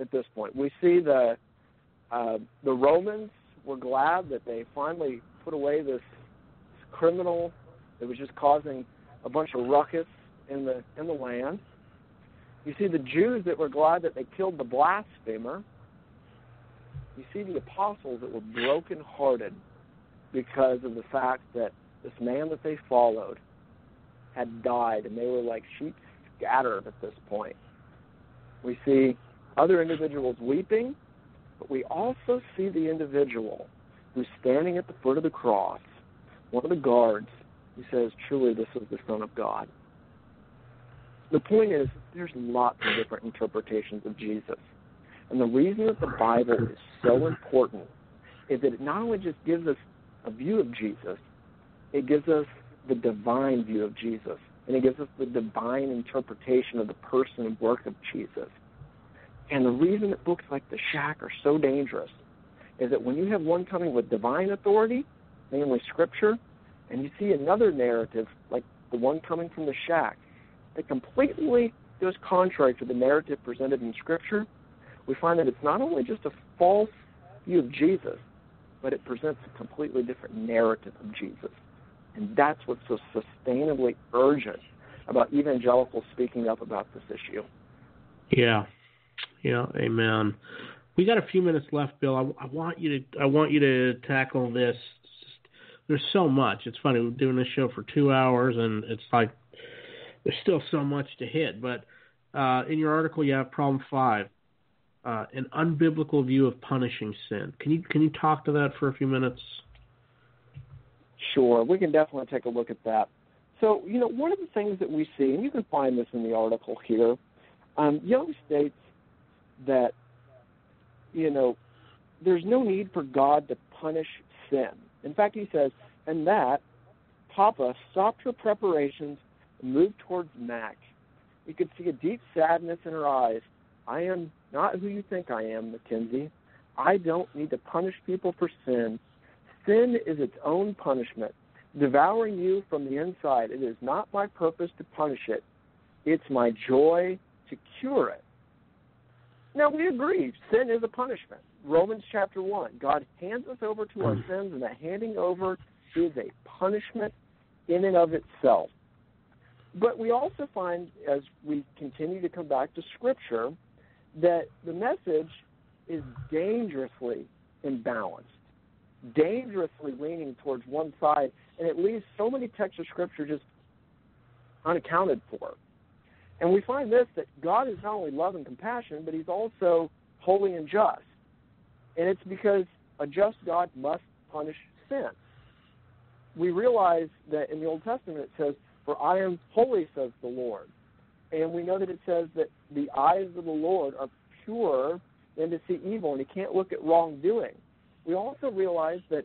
at this point? We see the uh, the Romans were glad that they finally put away this criminal that was just causing a bunch of ruckus in the in the land. You see the Jews that were glad that they killed the blasphemer. You see the apostles that were brokenhearted because of the fact that this man that they followed had died and they were like sheep scattered at this point. We see other individuals weeping, but we also see the individual who's standing at the foot of the cross one of the guards who says, Truly, this is the Son of God. The point is, there's lots of different interpretations of Jesus. And the reason that the Bible is so important is that it not only just gives us a view of Jesus, it gives us the divine view of Jesus. And it gives us the divine interpretation of the person and work of Jesus. And the reason that books like The Shack are so dangerous is that when you have one coming with divine authority, namely Scripture, and you see another narrative, like the one coming from the shack, that completely goes contrary to the narrative presented in Scripture, we find that it's not only just a false view of Jesus, but it presents a completely different narrative of Jesus. And that's what's so sustainably urgent about evangelicals speaking up about this issue. Yeah, yeah, amen. We got a few minutes left, Bill. I, I want you to I want you to tackle this there's so much. It's funny we're doing this show for two hours, and it's like there's still so much to hit. But uh, in your article, you have problem five, uh, an unbiblical view of punishing sin. Can you can you talk to that for a few minutes? Sure, we can definitely take a look at that. So, you know, one of the things that we see, and you can find this in the article here, um, Young states that, you know, there's no need for God to punish sin. In fact, he says, and that Papa stopped her preparations and moved towards Mack. You could see a deep sadness in her eyes. I am not who you think I am, Mackenzie. I don't need to punish people for sin. Sin is its own punishment, devouring you from the inside. It is not my purpose to punish it. It's my joy to cure it. Now, we agree, sin is a punishment. Romans chapter 1 God hands us over to our mm. sins, and that handing over is a punishment in and of itself. But we also find, as we continue to come back to Scripture, that the message is dangerously imbalanced, dangerously leaning towards one side, and it leaves so many texts of Scripture just unaccounted for. And we find this that God is not only love and compassion, but He's also holy and just. And it's because a just God must punish sin. We realize that in the Old Testament it says, For I am holy, says the Lord. And we know that it says that the eyes of the Lord are pure than to see evil, and he can't look at wrongdoing. We also realize that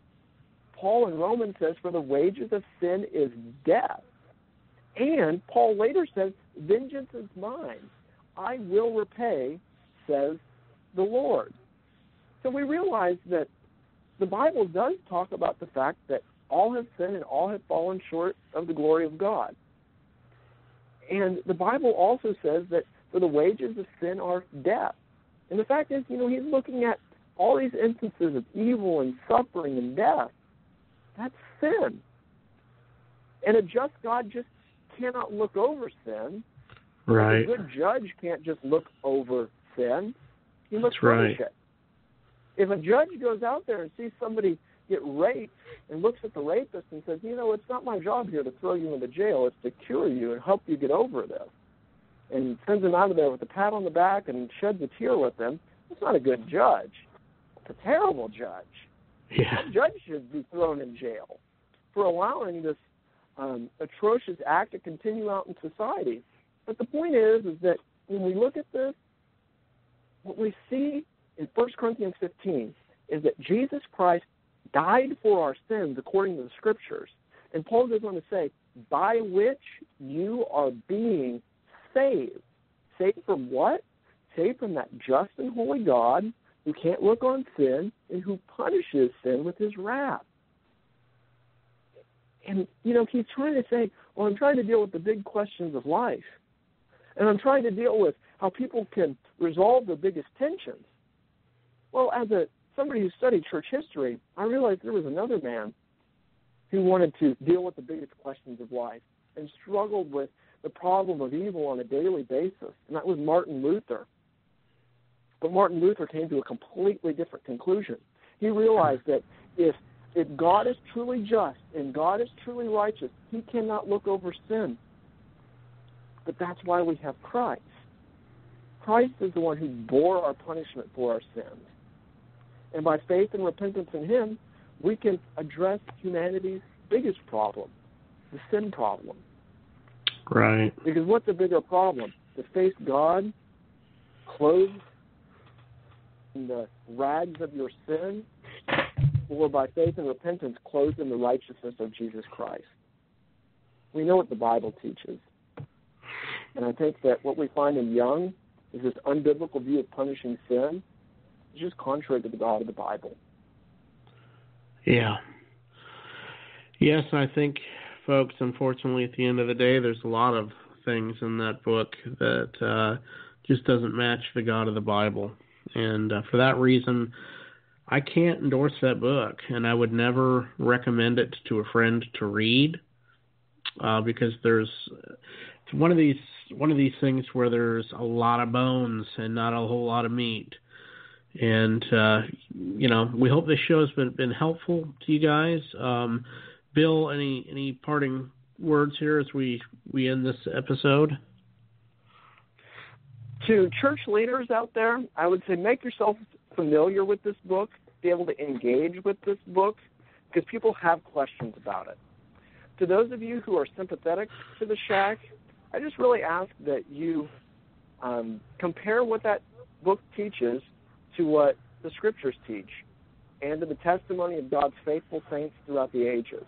Paul in Romans says, For the wages of sin is death. And Paul later says, Vengeance is mine. I will repay, says the Lord. So we realize that the Bible does talk about the fact that all have sinned and all have fallen short of the glory of God. And the Bible also says that for the wages of sin are death. And the fact is, you know, he's looking at all these instances of evil and suffering and death. That's sin. And a just God just cannot look over sin. Right. A good judge can't just look over sin. He must That's right. it. If a judge goes out there and sees somebody get raped and looks at the rapist and says, you know, it's not my job here to throw you into jail, it's to cure you and help you get over this, and sends him out of there with a pat on the back and sheds a tear with him, that's not a good judge. It's a terrible judge. Yeah. That judge should be thrown in jail for allowing this um, atrocious act to continue out in society. But the point is, is that when we look at this, what we see in 1 Corinthians 15 is that Jesus Christ died for our sins according to the Scriptures. And Paul goes on to say, by which you are being saved. Saved from what? Saved from that just and holy God who can't look on sin and who punishes sin with his wrath. And, you know, he's trying to say, well, I'm trying to deal with the big questions of life. And I'm trying to deal with how people can resolve the biggest tensions. Well, as a somebody who studied church history, I realized there was another man who wanted to deal with the biggest questions of life and struggled with the problem of evil on a daily basis, and that was Martin Luther. But Martin Luther came to a completely different conclusion. He realized that if if God is truly just and God is truly righteous, he cannot look over sin. But that's why we have Christ. Christ is the one who bore our punishment for our sins. And by faith and repentance in him, we can address humanity's biggest problem, the sin problem. Right. Because what's a bigger problem? To face God clothed in the rags of your sin, or by faith and repentance clothed in the righteousness of Jesus Christ? We know what the Bible teaches. And I think that what we find in Young is this unbiblical view of punishing sin is just contrary to the God of the Bible. Yeah. Yes, I think, folks, unfortunately, at the end of the day, there's a lot of things in that book that uh, just doesn't match the God of the Bible. And uh, for that reason, I can't endorse that book, and I would never recommend it to a friend to read uh, because there's one of these one of these things where there's a lot of bones and not a whole lot of meat. And uh, you know, we hope this show has been been helpful to you guys. Um, Bill, any any parting words here as we we end this episode? To church leaders out there, I would say make yourself familiar with this book, be able to engage with this book, because people have questions about it. To those of you who are sympathetic to the shack, I just really ask that you um, compare what that book teaches to what the scriptures teach and to the testimony of God's faithful saints throughout the ages.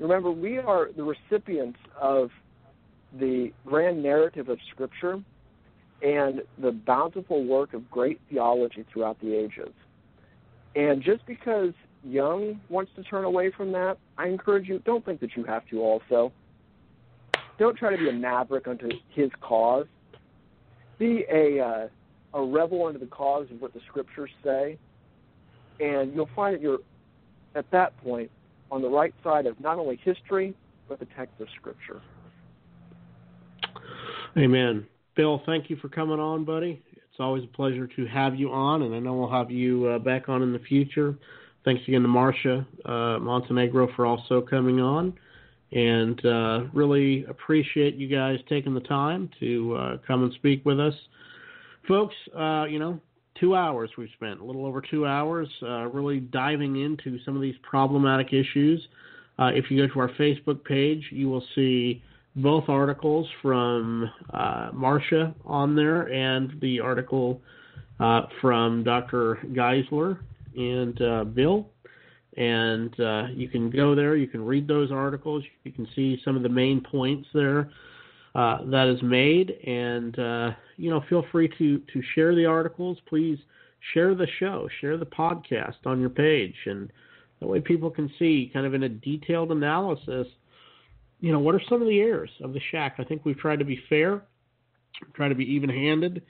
Remember, we are the recipients of the grand narrative of Scripture and the bountiful work of great theology throughout the ages. And just because Young wants to turn away from that, I encourage you, don't think that you have to also. Don't try to be a maverick unto his cause. be a uh, a rebel unto the cause of what the scriptures say, and you'll find that you're at that point on the right side of not only history but the text of scripture. Amen. Bill, thank you for coming on, buddy. It's always a pleasure to have you on, and I know we'll have you uh, back on in the future. Thanks again to Marcia uh, Montenegro for also coming on, and uh, really appreciate you guys taking the time to uh, come and speak with us, folks. Uh, you know, two hours we've spent, a little over two hours, uh, really diving into some of these problematic issues. if you go to our Facebook page, you will see both articles from uh, Marcia on there and the article uh, from Dr. Geisler and uh, Bill. And uh, you can go there, you can read those articles, you can see some of the main points there uh, that is made. And, uh, you know, feel free to, to share the articles. Please share the show, share the podcast on your page. And that way people can see kind of in a detailed analysis you know, what are some of the errors of the shack? I think we've tried to be fair, try to be even-handed.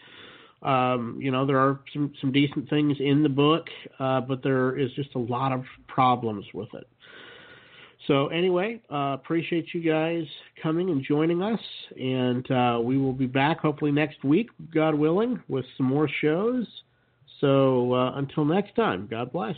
Um, you know, there are some some decent things in the book, uh, but there is just a lot of problems with it. So anyway, uh, appreciate you guys coming and joining us, and uh, we will be back hopefully next week, God willing, with some more shows. So uh, until next time, God bless.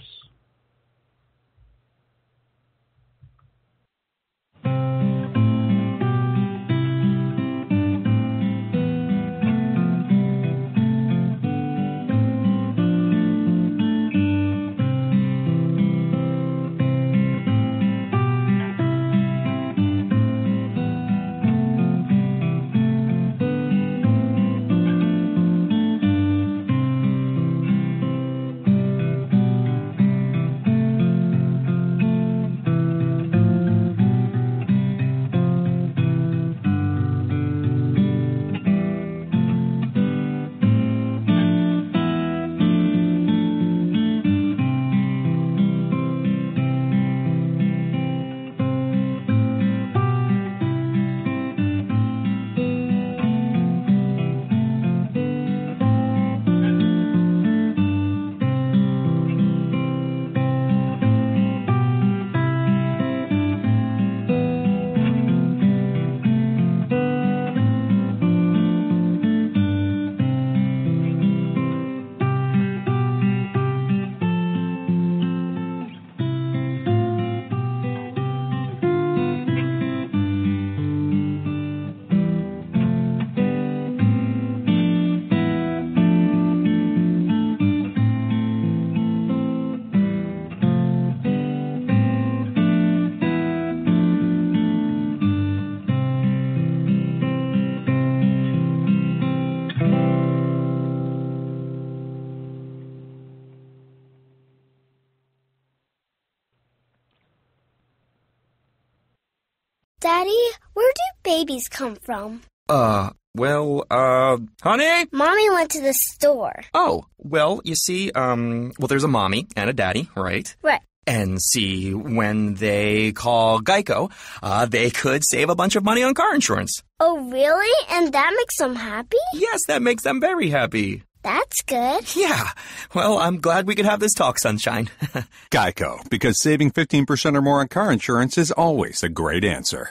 Daddy, where do babies come from? Uh, well, uh, honey? Mommy went to the store. Oh, well, you see, um, well, there's a mommy and a daddy, right? Right. And see, when they call Geico, uh, they could save a bunch of money on car insurance. Oh, really? And that makes them happy? Yes, that makes them very happy. That's good. Yeah. Well, I'm glad we could have this talk, Sunshine. Geico, because saving 15% or more on car insurance is always a great answer.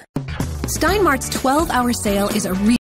Steinmart's 12 hour sale is a real